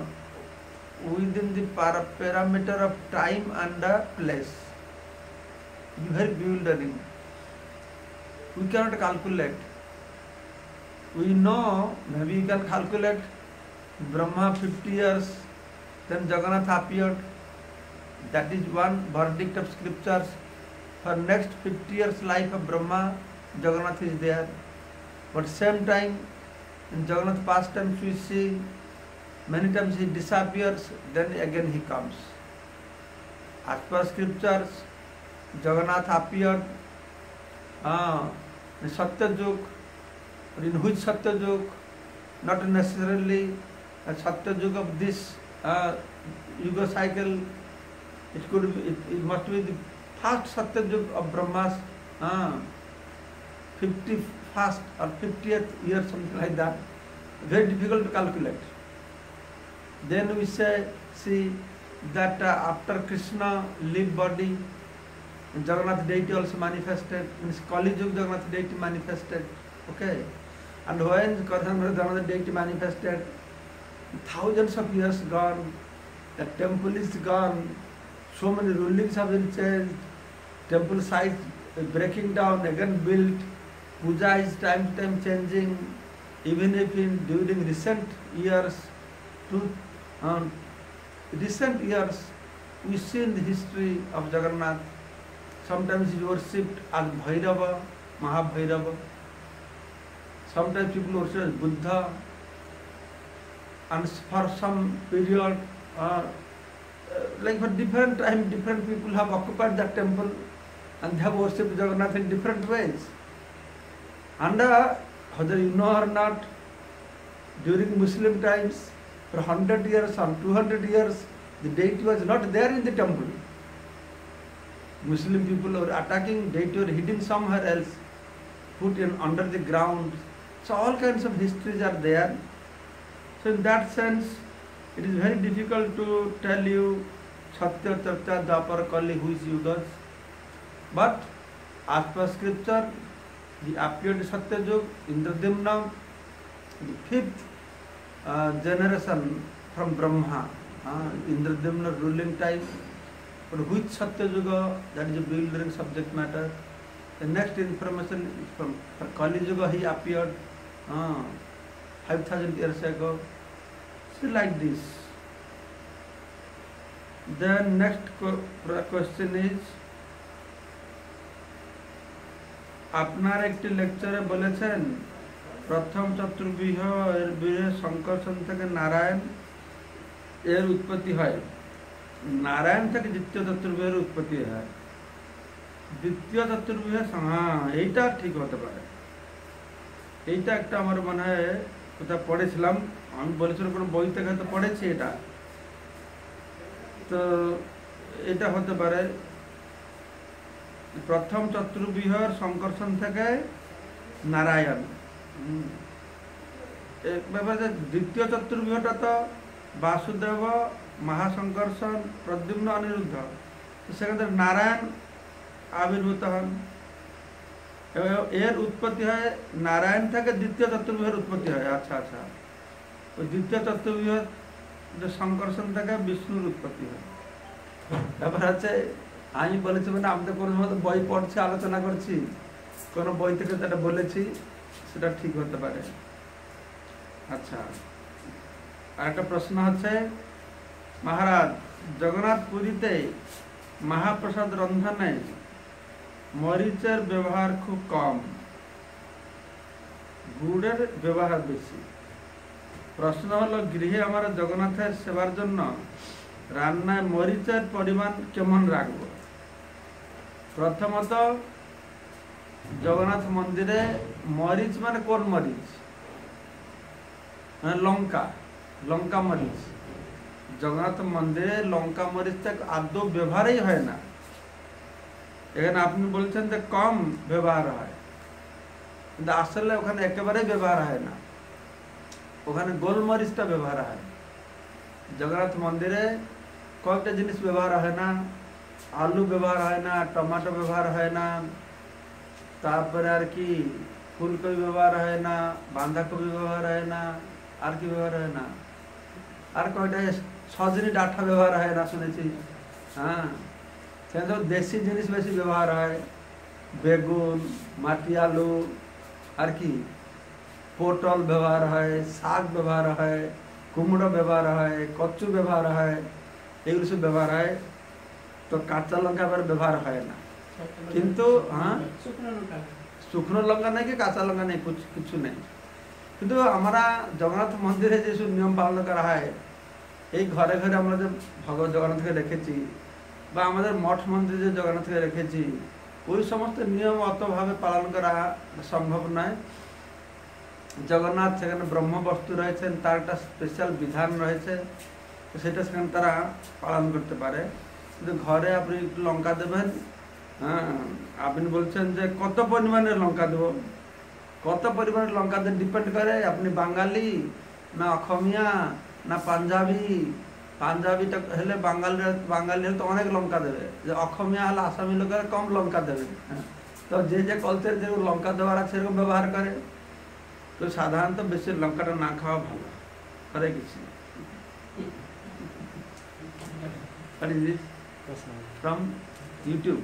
A: within the para- parameter of time and uh, place. Very bewildering we cannot calculate. We know, maybe you can calculate Brahma 50 years, then Jagannath appeared. That is one verdict of scriptures. For next 50 years life of Brahma, Jagannath is there. But same time, in Jagannath past times we see many times he disappears, then again he comes. As per scriptures, Jagannath appeared Ah, in Satya Yug, not necessarily a Satya Yug of this uh, Yuga cycle, it could be, it, it must be the first Satya Yug of Brahma's ah, 51st or 50th year, something like that. Very difficult to calculate. Then we say, see that uh, after Krishna leave body, Jagannath deity also manifested, in Kali Yuga Jagannath deity manifested, okay. And when Karnataka Jagannath deity manifested, thousands of years gone, the temple is gone, so many rulings have been changed, temple sites breaking down, again built, puja is time to time changing, even if in during recent years, to um, recent years, we see in the history of Jagannath, sometimes he worshipped as Bhairava, Mahabhairava, sometimes people worship as Buddha, and for some period, uh, uh, like for different time, different people have occupied that temple and they have worshipped Jagannath in different ways. And uh, whether you know or not, during Muslim times, for 100 years or 200 years, the deity was not there in the temple. Muslim people were attacking, were hidden somewhere else, put in under the ground. So all kinds of histories are there. So in that sense, it is very difficult to tell you Satya, Tarta, Dapar, Kali, who is Yugas. But as per scripture, the appeared Satya Yug, Indradimna, the fifth uh, generation from Brahma, uh, ruling time, for which Satya Yuga, that is a bewildering subject matter. The next information is from Kali Yuga. He appeared uh, 5000 years ago. So like this. Then next que- question is আপনার একটি লেকচারে বলেছেন প্রথম চতুর্বিহ এর বীরে সংকর্ষণ থেকে নারায়ণ এর উৎপত্তি হয় নারায়ণ থেকে দ্বিতীয় চতুর্বিহের উৎপত্তি হয় দ্বিতীয় চতুর্বিহ হ্যাঁ এইটা ঠিক হতে পারে এইটা একটা আমার মনে হয় কোথাও পড়েছিলাম আমি বলেছিলাম কোনো বই থেকে হয়তো পড়েছি এটা তো এটা হতে পারে প্রথম চতুর্বিহর সংকর্ষণ থেকে নারায়ণ। ব্যাপারে দ্বিতীয় চতুর্বিহটা তো বাসুদেব মহাসংকর্ষণ প্রদ্যুম্ন অনিরুদ্ধ। তো তো নারায়ণ আবির্ভূত হন। এর উৎপত্তি হয়, নারায়ণ থেকে দ্বিতীয় চতুর্বিহর উৎপত্তি হয়। আচ্ছা আচ্ছা। ওই দ্বিতীয় চতুর্বিহ যে সংকর্ষণ থেকে বিষ্ণুর উৎপত্তি হয়। ব্যাপার আছে আমি বলেছি মানে আমি তো কোনো বই পড়ছি, আলোচনা করছি। কোনো বই থেকে যেটা বলেছি, সেটা ঠিক হতে পারে। আচ্ছা। আর একটা প্রশ্ন হচ্ছে মহারাজ, জগন্নাথ পুরীতে মহাপ্রসাদ রন্ধনে মরিচের ব্যবহার খুব কম। গুড়ের ব্যবহার বেশি। প্রশ্ন হলো, গৃহে আমরা জগন্নাথের সেবার জন্য রান্নায় মরিচের পরিমাণ কেমন রাখব? প্রথমত, জগন্নাথ মন্দিরে মরিচ মানে কোন মরিচ? মানে লঙ্কা লঙ্কা মরিচ। জগন্নাথ মন্দিরে লঙ্কা মরিচটা আদৌ ব্যবহারই হয় না এখানে আপনি বলছেন যে কম ব্যবহার হয় কিন্তু আসলে ওখানে একেবারেই ব্যবহার হয় না ওখানে গোলমরিচটা ব্যবহার হয় জগন্নাথ মন্দিরে কয়েকটা জিনিস ব্যবহার হয় না আলু ব্যবহার হয় না টমাটো ব্যবহার হয় না তারপরে আর কি ফুলকপি ব্যবহার হয় না বাঁধাকপি ব্যবহার হয় না আর কি ব্যবহার হয় না আর কয়টা সজনি ডাঁটা ব্যবহার হয় না শুনেছি হ্যাঁ সেখানে তো দেশি জিনিস বেশি ব্যবহার হয় বেগুন মাটি আলু আর কি পটল ব্যবহার হয় শাক ব্যবহার হয় কুমড়ো ব্যবহার হয় কচু ব্যবহার হয় এগুলো সব ব্যবহার হয় তো কাঁচা লঙ্কা আবার ব্যবহার হয় না কিন্তু হ্যাঁ শুকনো লঙ্কা নেই কি কাঁচা লঙ্কা নেই কুছ কিছু নেই কিন্তু আমরা জগন্নাথ মন্দিরে যেসব নিয়ম পালন করা হয় এই ঘরে ঘরে আমরা যে ভগবত জগন্নাথকে রেখেছি, বা আমাদের মঠ মন্দিরে যে জগন্নাথকে রেখেছি, ওই সমস্ত নিয়ম অতভাবে পালন করা সম্ভব নয়। জগন্নাথ সেখানে ব্রহ্ম বস্তু রয়েছেন, তার একটা স্পেশাল বিধান রয়েছে সেটা সেখানে তারা পালন করতে পারে। কিন্তু ঘরে আপনি একটু লঙ্কা দেবেন হ্যাঁ আপনি বলছেন যে কত পরিমাণে লঙ্কা দেবো? কত পরিমাণে লঙ্কা দিয়ে ডিপেন্ড করে, আপনি বাঙালি না অসমীয়া না পাঞ্জাবি পাঞ্জাবিটা হলে বাঙালি বাঙালি হলে তো অনেক লঙ্কা দেবে যে অসমীয়া হলে আসামি লোকেরা কম লঙ্কা দেবে হ্যাঁ তো যে যে কলচের যেরকম লঙ্কা দেওয়ার আছে সেরকম ব্যবহার করে তো সাধারণত বেশি লঙ্কাটা না খাওয়া ভালো হরে কিছু What is this? From YouTube.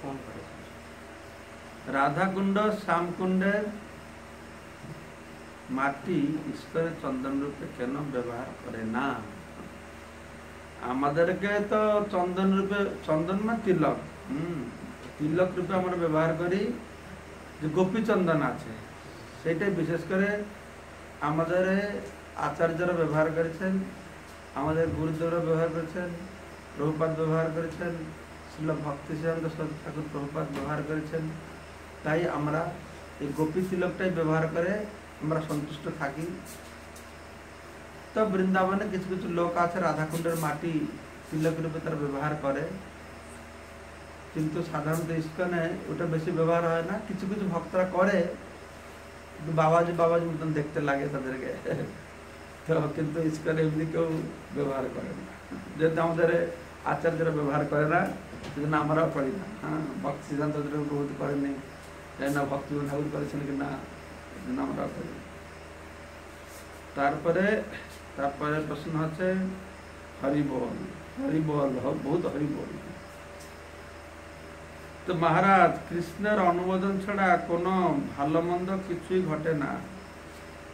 B: Phone করেছে
A: রাধাকুণ্ড শ্যামকুণ্ডের মাটি ঈশ্বরের চন্দন রূপে কেন ব্যবহার করে না? আমাদেরকে তো চন্দন রূপে, চন্দন না তিলক? হুম, তিলক রূপে আমরা ব্যবহার করি যে গোপী চন্দন আছে। সেটাই বিশেষ করে আমাদের আচার্যরা ব্যবহার করেছেন, আমাদের গুরুদেবরা ব্যবহার করেছেন প্রভুপাত ব্যবহার করেছেন শিল ভক্তি সরস্বতী ঠাকুর প্রভুপাত ব্যবহার করেছেন। তাই আমরা এই গোপী তিলকটাই ব্যবহার করে আমরা সন্তুষ্ট থাকি। তো বৃন্দাবনে কিছু কিছু লোক আছে, রাধাকুণ্ডের মাটি তিলক রূপে তারা ব্যবহার করে। কিন্তু সাধারণত ইস্কনে ওটা বেশি ব্যবহার হয় না। কিছু কিছু ভক্তরা করে, কিন্তু বাবাজি বাবাজি মতন দেখতে লাগে তাদেরকে। তো কিন্তু ইস্কনে এমনি কেউ ব্যবহার করে না। যেহেতু আমাদের আচার্যরা ব্যবহার করে না, সেজন্য আমরাও করি না। হ্যাঁ ভক্ত সিদ্ধান্ত জানি না ভক্তি ঠাকুর করেছেন কি না তারপরে তারপরে প্রশ্ন হচ্ছে হরি বল হরি বল বহুত হরি বল তো মহারাজ, কৃষ্ণের অনুমোদন ছাড়া কোনো ভালো মন্দ কিছুই ঘটে না।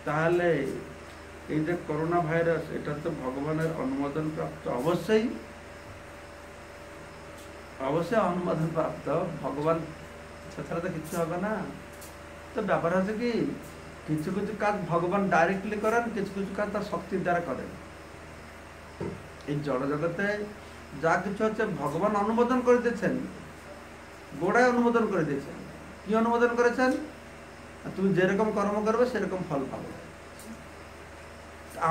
A: তাহলে এই যে করোনা ভাইরাস, এটা তো ভগবানের অনুমোদন প্রাপ্ত। অবশ্যই অবশ্যই অনুমোদন প্রাপ্ত। ভগবান ছাড়া তো কিছু হবে না। তো ব্যাপার হচ্ছে কি, কিছু কিছু কাজ ভগবান ডাইরেক্টলি করেন, কিছু কিছু কাজ তার শক্তির দ্বারা করেন। এই জড় জগতে যা কিছু হচ্ছে ভগবান অনুমোদন করে দিয়েছেন, গোড়ায় অনুমোদন করে দিয়েছেন। কি অনুমোদন করেছেন? তুমি যেরকম কর্ম করবে, সেরকম ফল পাবে।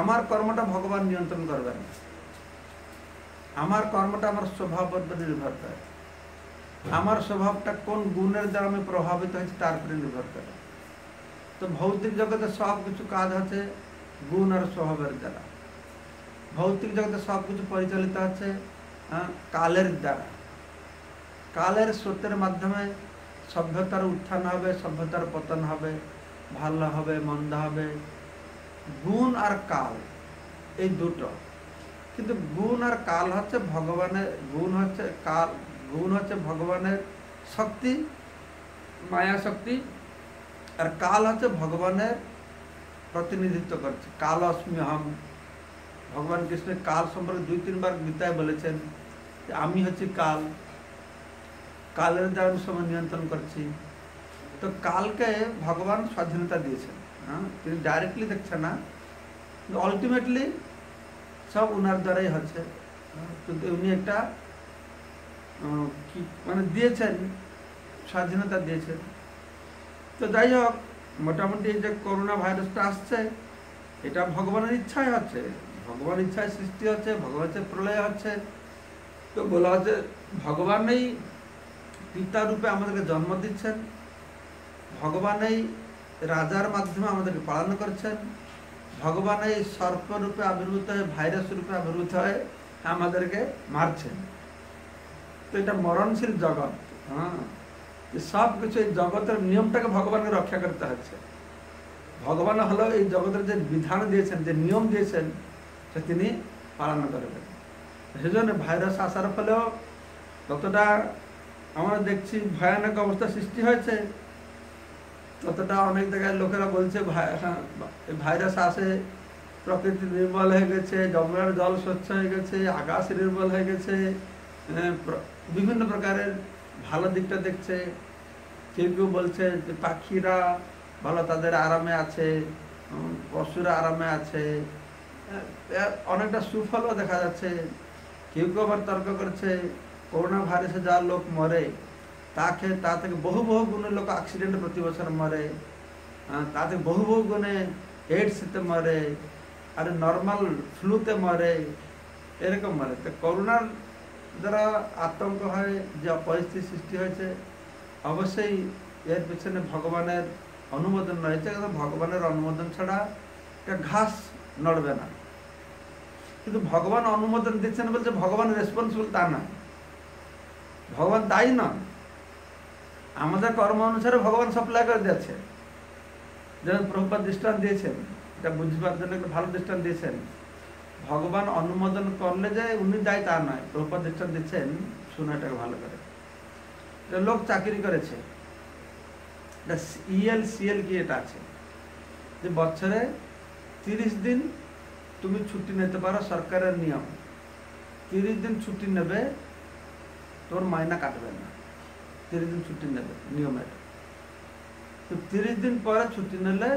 A: আমার কর্মটা ভগবান নিয়ন্ত্রণ করবেন। আমার কর্মটা আমার স্বভাবের উপর নির্ভর করে। আমার স্বভাবটা কোন গুণের দ্বারা আমি প্রভাবিত হয়েছি তার উপরে নির্ভর করে। তো ভৌতিক জগতে সব কিছু কাজ হচ্ছে গুণ আর স্বভাবের দ্বারা। ভৌতিক জগতে সব কিছু পরিচালিত আছে আহ, কালের দ্বারা। কালের স্রোতের মাধ্যমে সভ্যতার উত্থান হবে সভ্যতার পতন হবে ভালো হবে মন্দ হবে। গুণ আর কাল এই দুটো। কিন্তু গুণ আর কাল হচ্ছে ভগবানের গুণ হচ্ছে কাল গুণ হচ্ছে ভগবানের শক্তি মায়া শক্তি আর কাল হচ্ছে ভগবানের প্রতিনিধিত্ব করছে। কাল অস্মি হম ভগবান কৃষ্ণ কাল সম্পর্কে দুই তিনবার গীতায় বলেছেন যে আমি হচ্ছি কাল। কালের দ্বারা আমি সময় নিয়ন্ত্রণ করছি। তো কালকে ভগবান স্বাধীনতা দিয়েছেন। হ্যাঁ তিনি ডাইরেক্টলি দেখছেন না। কিন্তু আলটিমেটলি সব ওনার দ্বারাই হচ্ছে। হ্যাঁ, কিন্তু উনি একটা কি মানে দিয়েছেন, স্বাধীনতা দিয়েছেন। তো যাই হোক, মোটামুটি যে করোনা ভাইরাসটা আসছে, এটা ভগবানের ইচ্ছায় হচ্ছে, ভগবান ইচ্ছায় সৃষ্টি হচ্ছে ভগবানের প্রলয় হচ্ছে। তো বলা হচ্ছে, ভগবানই পিতা রূপে আমাদেরকে জন্ম দিচ্ছেন, ভগবানই রাজার মাধ্যমে আমাদেরকে পালন করছেন ভগবান এই সর্প আবির্ভূত হয়ে, ভাইরাস রূপে আবির্ভূত হয়ে আমাদেরকে মারছেন। তো এটা মরণশীল জগৎ হ্যাঁ? সব কিছু এই জগতের নিয়মটাকে ভগবানকে রক্ষা করতে হচ্ছে। ভগবান হলো এই জগতের যে বিধান দিয়েছেন যে নিয়ম দিয়েছেন সে তিনি পালন করবেন। সেজন্য ভাইরাস আসার ফলেও ততটা আমরা দেখছি ভয়ানক অবস্থা সৃষ্টি হয়েছে ততটা অনেক জায়গায় লোকেরা বলছে ভাই- হ্যাঁ, ভাইরাস আসে প্রকৃতি নির্মল হয়ে গেছে জঙ্গলের জল স্বচ্ছ হয়ে গেছে আকাশ নির্মল হয়ে গেছে প্র- বিভিন্ন প্রকারের ভালো দিকটা দেখছে। কেউ কেউ বলছে যে পাখিরা ভালো, তাদের আরামে আছে পশুরা আরামে আছে। অনেকটা সুফলও দেখা যাচ্ছে। কেউ কেউ আবার তর্ক করছে, করোনা ভাইরাসে যা লোক মরে তাকে তা থেকে বহু বহু গুণে লোক অ্যাক্সিডেন্টে প্রতি বছর মরে তা থেকে বহু বহু গুণে এইডসতে মরে, আর নর্মাল ফ্লুতে মরে, এরকম মরে। তো করোনার দ্বারা আতঙ্ক হয়, যে পরিস্থিতি সৃষ্টি হয়েছে, অবশ্যই এর পিছনে ভগবানের অনুমোদন রয়েছে কিন্তু ভগবানের অনুমোদন ছাড়া একটা ঘাস নড়বে না। কিন্তু ভগবান অনুমোদন দিচ্ছেন বলছে ভগবান রেসপন্সিবল তা না। ভগবান দায়ী নন। আমাদের কর্ম অনুসারে ভগবান সাপ্লাই করে দিচ্ছে যেমন প্রভুপাত দৃষ্টান্ত দিয়েছেন, এটা বুঝবার জন্য একটা ভালো দৃষ্টান্ত দিয়েছেন। ভগবান অনুমোদন করলে যে উনি দায়ী তা নয়। দৃষ্টান্ত দিচ্ছেন, শুনে এটাকে ভালো করে। লোক চাকরি করেছে। ইএল সিএল কি এটা আছে? যে বছরে তিরিশ দিন তুমি ছুটি নিতে পারো সরকারের নিয়ম। তিরিশ দিন ছুটি নেবে, তোর মাইনা কাটবে না। তিরিশ দিন ছুটি নেবে, নিয়মের। তো তিরিশ দিন পরে ছুটি নিলে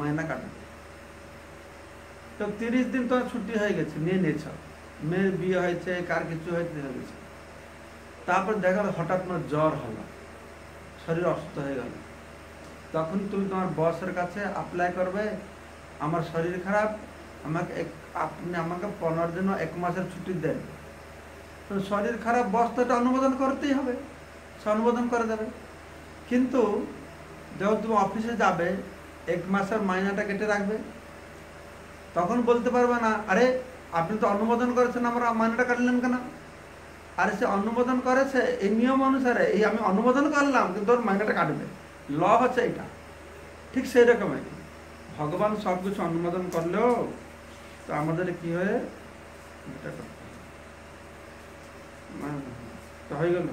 A: মাইনা কাটবে। তো তিরিশ দিন তোমার ছুটি হয়ে গেছে, নিয়ে নিয়েছ। মেয়ের বিয়ে হয়েছে, কার কিছু হয়েছে হয়ে গেছে তারপর দেখা গেলো হঠাৎ তোমার জ্বর হলো, শরীর অসুস্থ হয়ে গেল। তখন তুমি তোমার বসের কাছে অ্যাপ্লাই করবে, আমার শরীর খারাপ, আমাকে এক, আপনি আমাকে পনেরো দিন এক মাসের ছুটি দেন। তো শরীর খারাপ, বস তো এটা অনুমোদন করতেই হবে, সে অনুমোদন করে দেবে। কিন্তু যখন তুমি অফিসে যাবে, এক মাসের মাইনাটা কেটে রাখবে তখন বলতে পারবে না, আরে, আপনি তো অনুমোদন করেছেন আমার মানটা কাটলেন কেন? আরে, সে অনুমোদন করেছে এই নিয়ম অনুসারে, এই আমি অনুমোদন করলাম, কিন্তু ওর মাইনেটা কাটবে। ল হচ্ছে এটা। ঠিক সেই রকমই। ভগবান সব কিছু অনুমোদন করলেও তো আমাদের কি হয়ে মানে হয়ে গেল।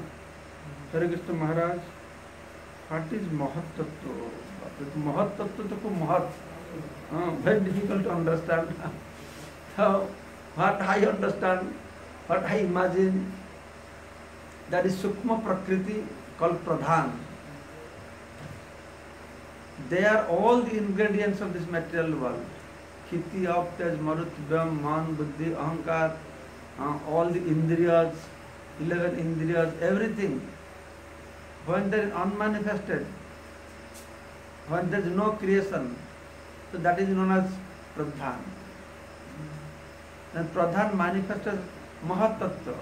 A: হরে কৃষ্ণ মহারাজ হাট ইজ মহত্ত্ব মহত্ত্ব তো খুব মহত্ব mahat very difficult to understand what I understand what I imagine that is sukshma prakriti call pradhan they are all the ingredients of this material world khiti aptaj marut vyam man buddhi ahankar uh, all the indriyas 11 indriyas everything when they are unmanifested when there is no creation so that is known as pradhan and pradhan manifests as mahat tattva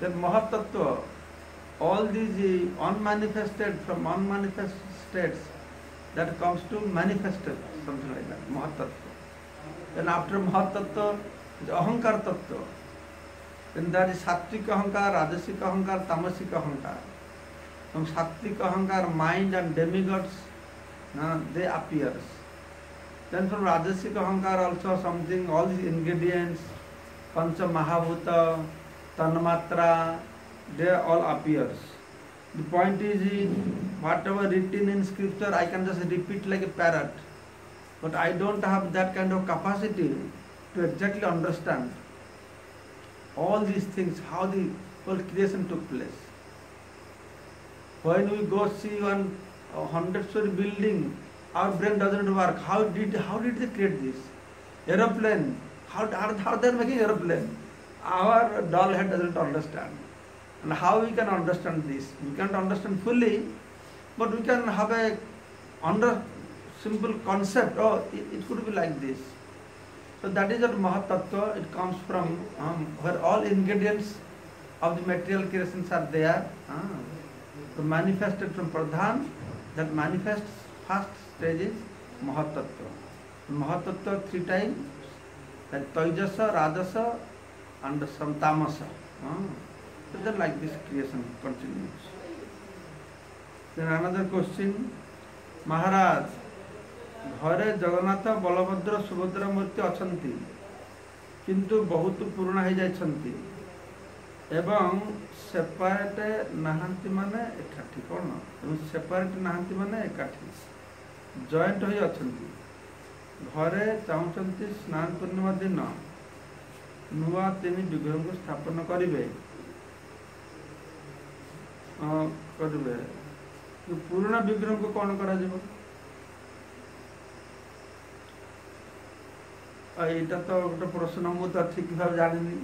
A: that mahat tattva all these uh, unmanifested from unmanifest states that comes to manifested, something like that, Mahatattva. Then after Mahatattva is Ahankar Tattva. Then there is Sattvic Ahankar, Rajasic Ahankar, Tamasic Ahankar. From Sattvic Ahankar, mind and demigods, uh, they appears. Then from Rajasic Ahankar also something, all these ingredients, Pancha Mahabhuta, Tanmatra, they all appears. The point is, whatever written in scripture, I can just repeat like a parrot. But I don't have that kind of capacity to exactly understand all these things, how the whole creation took place. When we go see one uh, hundred story building, our brain doesn't work. How did how did they create this? Aeroplane. How how, how they are making aeroplane? Our dull head doesn't understand. And how we can understand this? We can't understand fully, but we can have a under simple concept. Oh, it, it could be like this. So that is what Mahatattva. It comes from um, where all ingredients of the material creations are there. Ah. So manifested from Pradhan, that manifests first stage is Mahatattva. Mahatattva three times, like Taijasa, Rajasa, and some Tamasa. Ah. So then like this creation continues. Then another question, Maharaj, ଘରେ ଜଗନ୍ନାଥ ବଳଭଦ୍ର ସୁଭଦ୍ରା ମୂର୍ତ୍ତି ଅଛନ୍ତି କିନ୍ତୁ ବହୁତ ପୁରୁଣା ହେଇଯାଇଛନ୍ତି ଏବଂ ସେପାରେଟ୍ ନାହାନ୍ତି ମାନେ ଏକାଠି କ'ଣ ଏବଂ ସେପାରେଟ୍ ନାହାନ୍ତି ମାନେ ଏକାଠି ଜଏଣ୍ଟ ହୋଇ ଅଛନ୍ତି ଘରେ ଚାହୁଁଛନ୍ତି ସ୍ନାନ ପୂର୍ଣ୍ଣିମା ଦିନ ନୂଆ ତିନି ବିଗ୍ରହଙ୍କୁ ସ୍ଥାପନ କରିବେ କରିବେ ପୁରୁଣା ବିଗ୍ରହଙ୍କୁ କ'ଣ କରାଯିବ ଏଇଟା ତ ଗୋଟେ ପ୍ରଶ୍ନ ମୁଁ ତ ଠିକ ଭାବେ ଜାଣିନି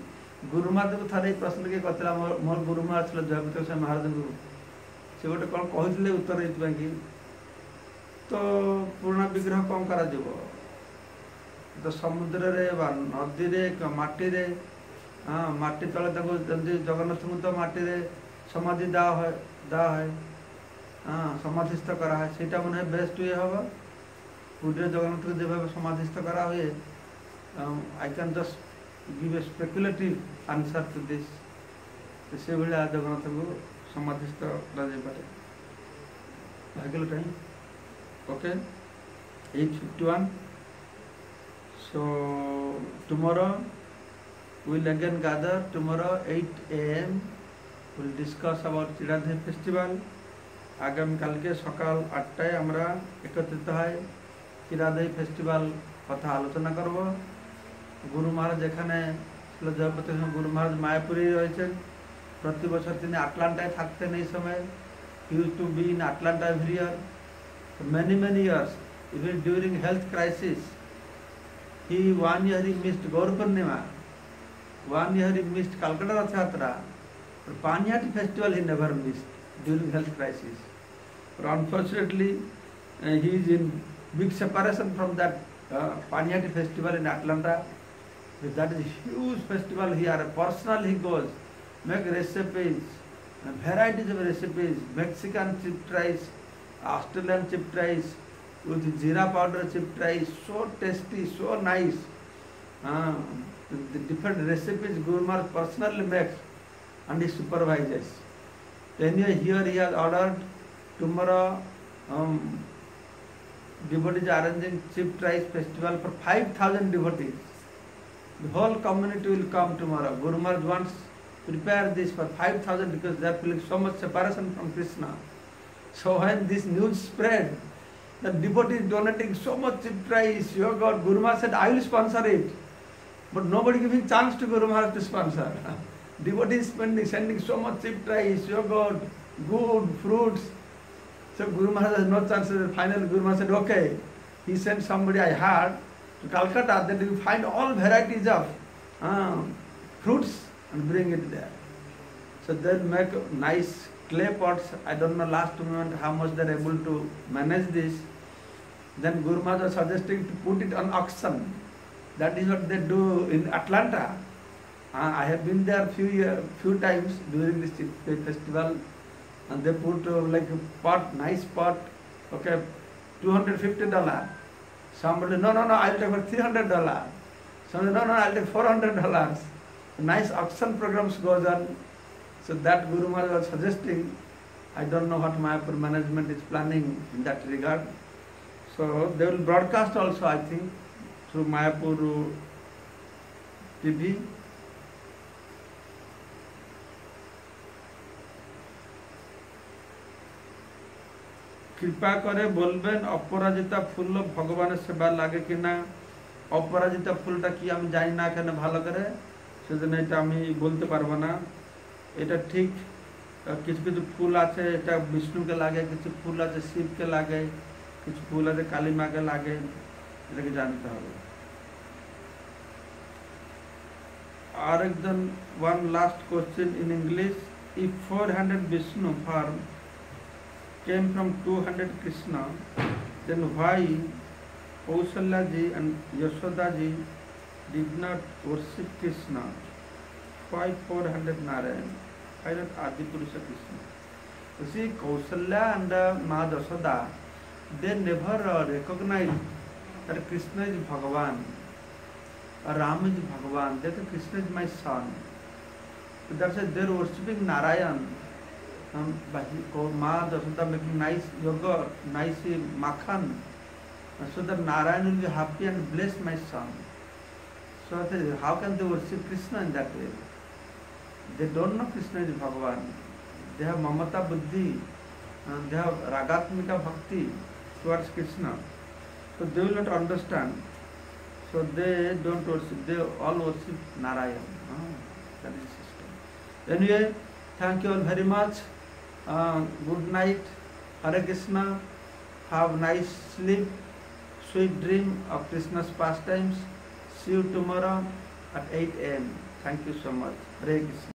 A: ଗୁରୁମାଙ୍କୁ ଥରେ ଏଇ ପ୍ରଶ୍ନ କିଏ କରିଥିଲା ମୋର ମୋର ଗୁରୁମା ଥିଲା ଜୟପତ ସେ ମହାରାଜଙ୍କୁ ସେ ଗୋଟେ କ'ଣ କହିଥିଲେ ଉତ୍ତର ଏଇଥିପାଇଁ କି तो पुराणा विग्रह कौन कर तो समुद्र रे नदी मटी हाँ मटी तले जगन्नाथ को तो मटी समाधि दाह दाह हाँ समाधिस्थ कराए सीटा मैंने बेस्ट ये हम पूरी जगन्नाथ को जो भाव समाधिस्थ करा हुए I can just give a speculative answer to this Jagannath को समाधिस्थ कर okay? 851 so, tomorrow we'll again gather. Tomorrow 8 a.m. we'll discuss about Chiradhi festival. আগামীকালকে সকাল আটটায় আমরা একত্রিত হয় চিরাদাই ফেস্টিভ্যাল কথা আলোচনা করব গুরু মহারাজ এখানে জয়পতি গুরু মহারাজ মায়াপুরে রয়েছেন প্রতি বছর তিনি আটলান্টায় থাকতেন এই সময় use to be in Atlanta every year for many, many years, even during health crisis. He, one year he missed Gaur Purnima, one year he missed kolkata Rath Yatra, but Panyati festival he never missed during health crisis. But unfortunately, uh, he is in big separation from that uh, Panyati festival in Atlanta. Because that is a huge festival here. Personally, he goes, make recipes, varieties of recipes, Mexican chip rice, Jeera powder chipped rice, so tasty, so nice. Uh, the, the different recipes Guru personally makes and his supervisors. Anyway, here he has ordered tomorrow um, devotees are arranging chipped rice festival for 5,000 devotees. The whole community will come tomorrow. Guru Maharaj wants prepare this for 5,000 because they are feeling so much separation from Krishna. So when this news spread, the devotees donating so much price, your God, Guru Maharaj said, I will sponsor it. But nobody giving chance to Guru Maharaj to sponsor. devotees spending, sending so much cheap price, your God, good fruits. So Guru Maharaj has no chance. Finally, Guru Maharaj said, okay. He sent somebody I heard to Calcutta, that you find all varieties of uh, fruits and bring it there. So they'll make nice clay pots. I don't know last moment how much they're able to manage this. Then Guru Maharaj was suggesting to put it on auction. That is what they do in Atlanta. Uh, I have been there few few times during this festival, and they put uh, like a pot, nice pot, okay, two hundred fifty dollar. Somebody, no, no, no, I'll take for three hundred dollar. Somebody, no, no, I'll take four hundred dollars. Nice auction programs goes on. So that Guru Maharaj was suggesting. I don't know what Mayapur management is planning in that regard. So they will broadcast also, I think, through Mayapur TV. কৃপা করে বলবেন অপরাজিতা ফুল ভগবানের সেবা লাগে কিনা অপরাজিতা ফুলটা কি আমি জানি না এখানে ভালো করে সেজন্য এটা আমি বলতে পারবো না এটা ঠিক আহ, কিছু কিছু ফুল আছে এটা বিষ্ণুকে লাগে কিছু ফুল আছে শিবকে লাগে কিছু ফুল আছে কালী মাকে লাগে এটাকে জানতে হবে আর একজন one last question in English if four hundred Vishnu farm came from 200 Krishna, then why Kausalya ji and Yashoda ji did not worship Krishna? Why 400 Narayan? पायलट आदि पुरुष कृष्ण तो सी Kaushalya and Maa Yashoda they never recognize that Krishna is Bhagavan Ram is Bhagavan they Krishna is my son they're they're worshipping Narayan हम बाकी को माँ दशोदा मेकिंग नाइस योग nice makhan so that Narayan will be happy and bless my son so how can they worship Krishna in that way they don't know Krishna is Bhagavan. They have mamata buddhi they have ragatmika bhakti towards Krishna. So they will not understand so they don't worship they all worship Narayan system anyway thank you all very much good night Hare Krishna have nice sleep sweet dream of Krishna's pastimes see you tomorrow at 8 AM thank you so much Hare Krishna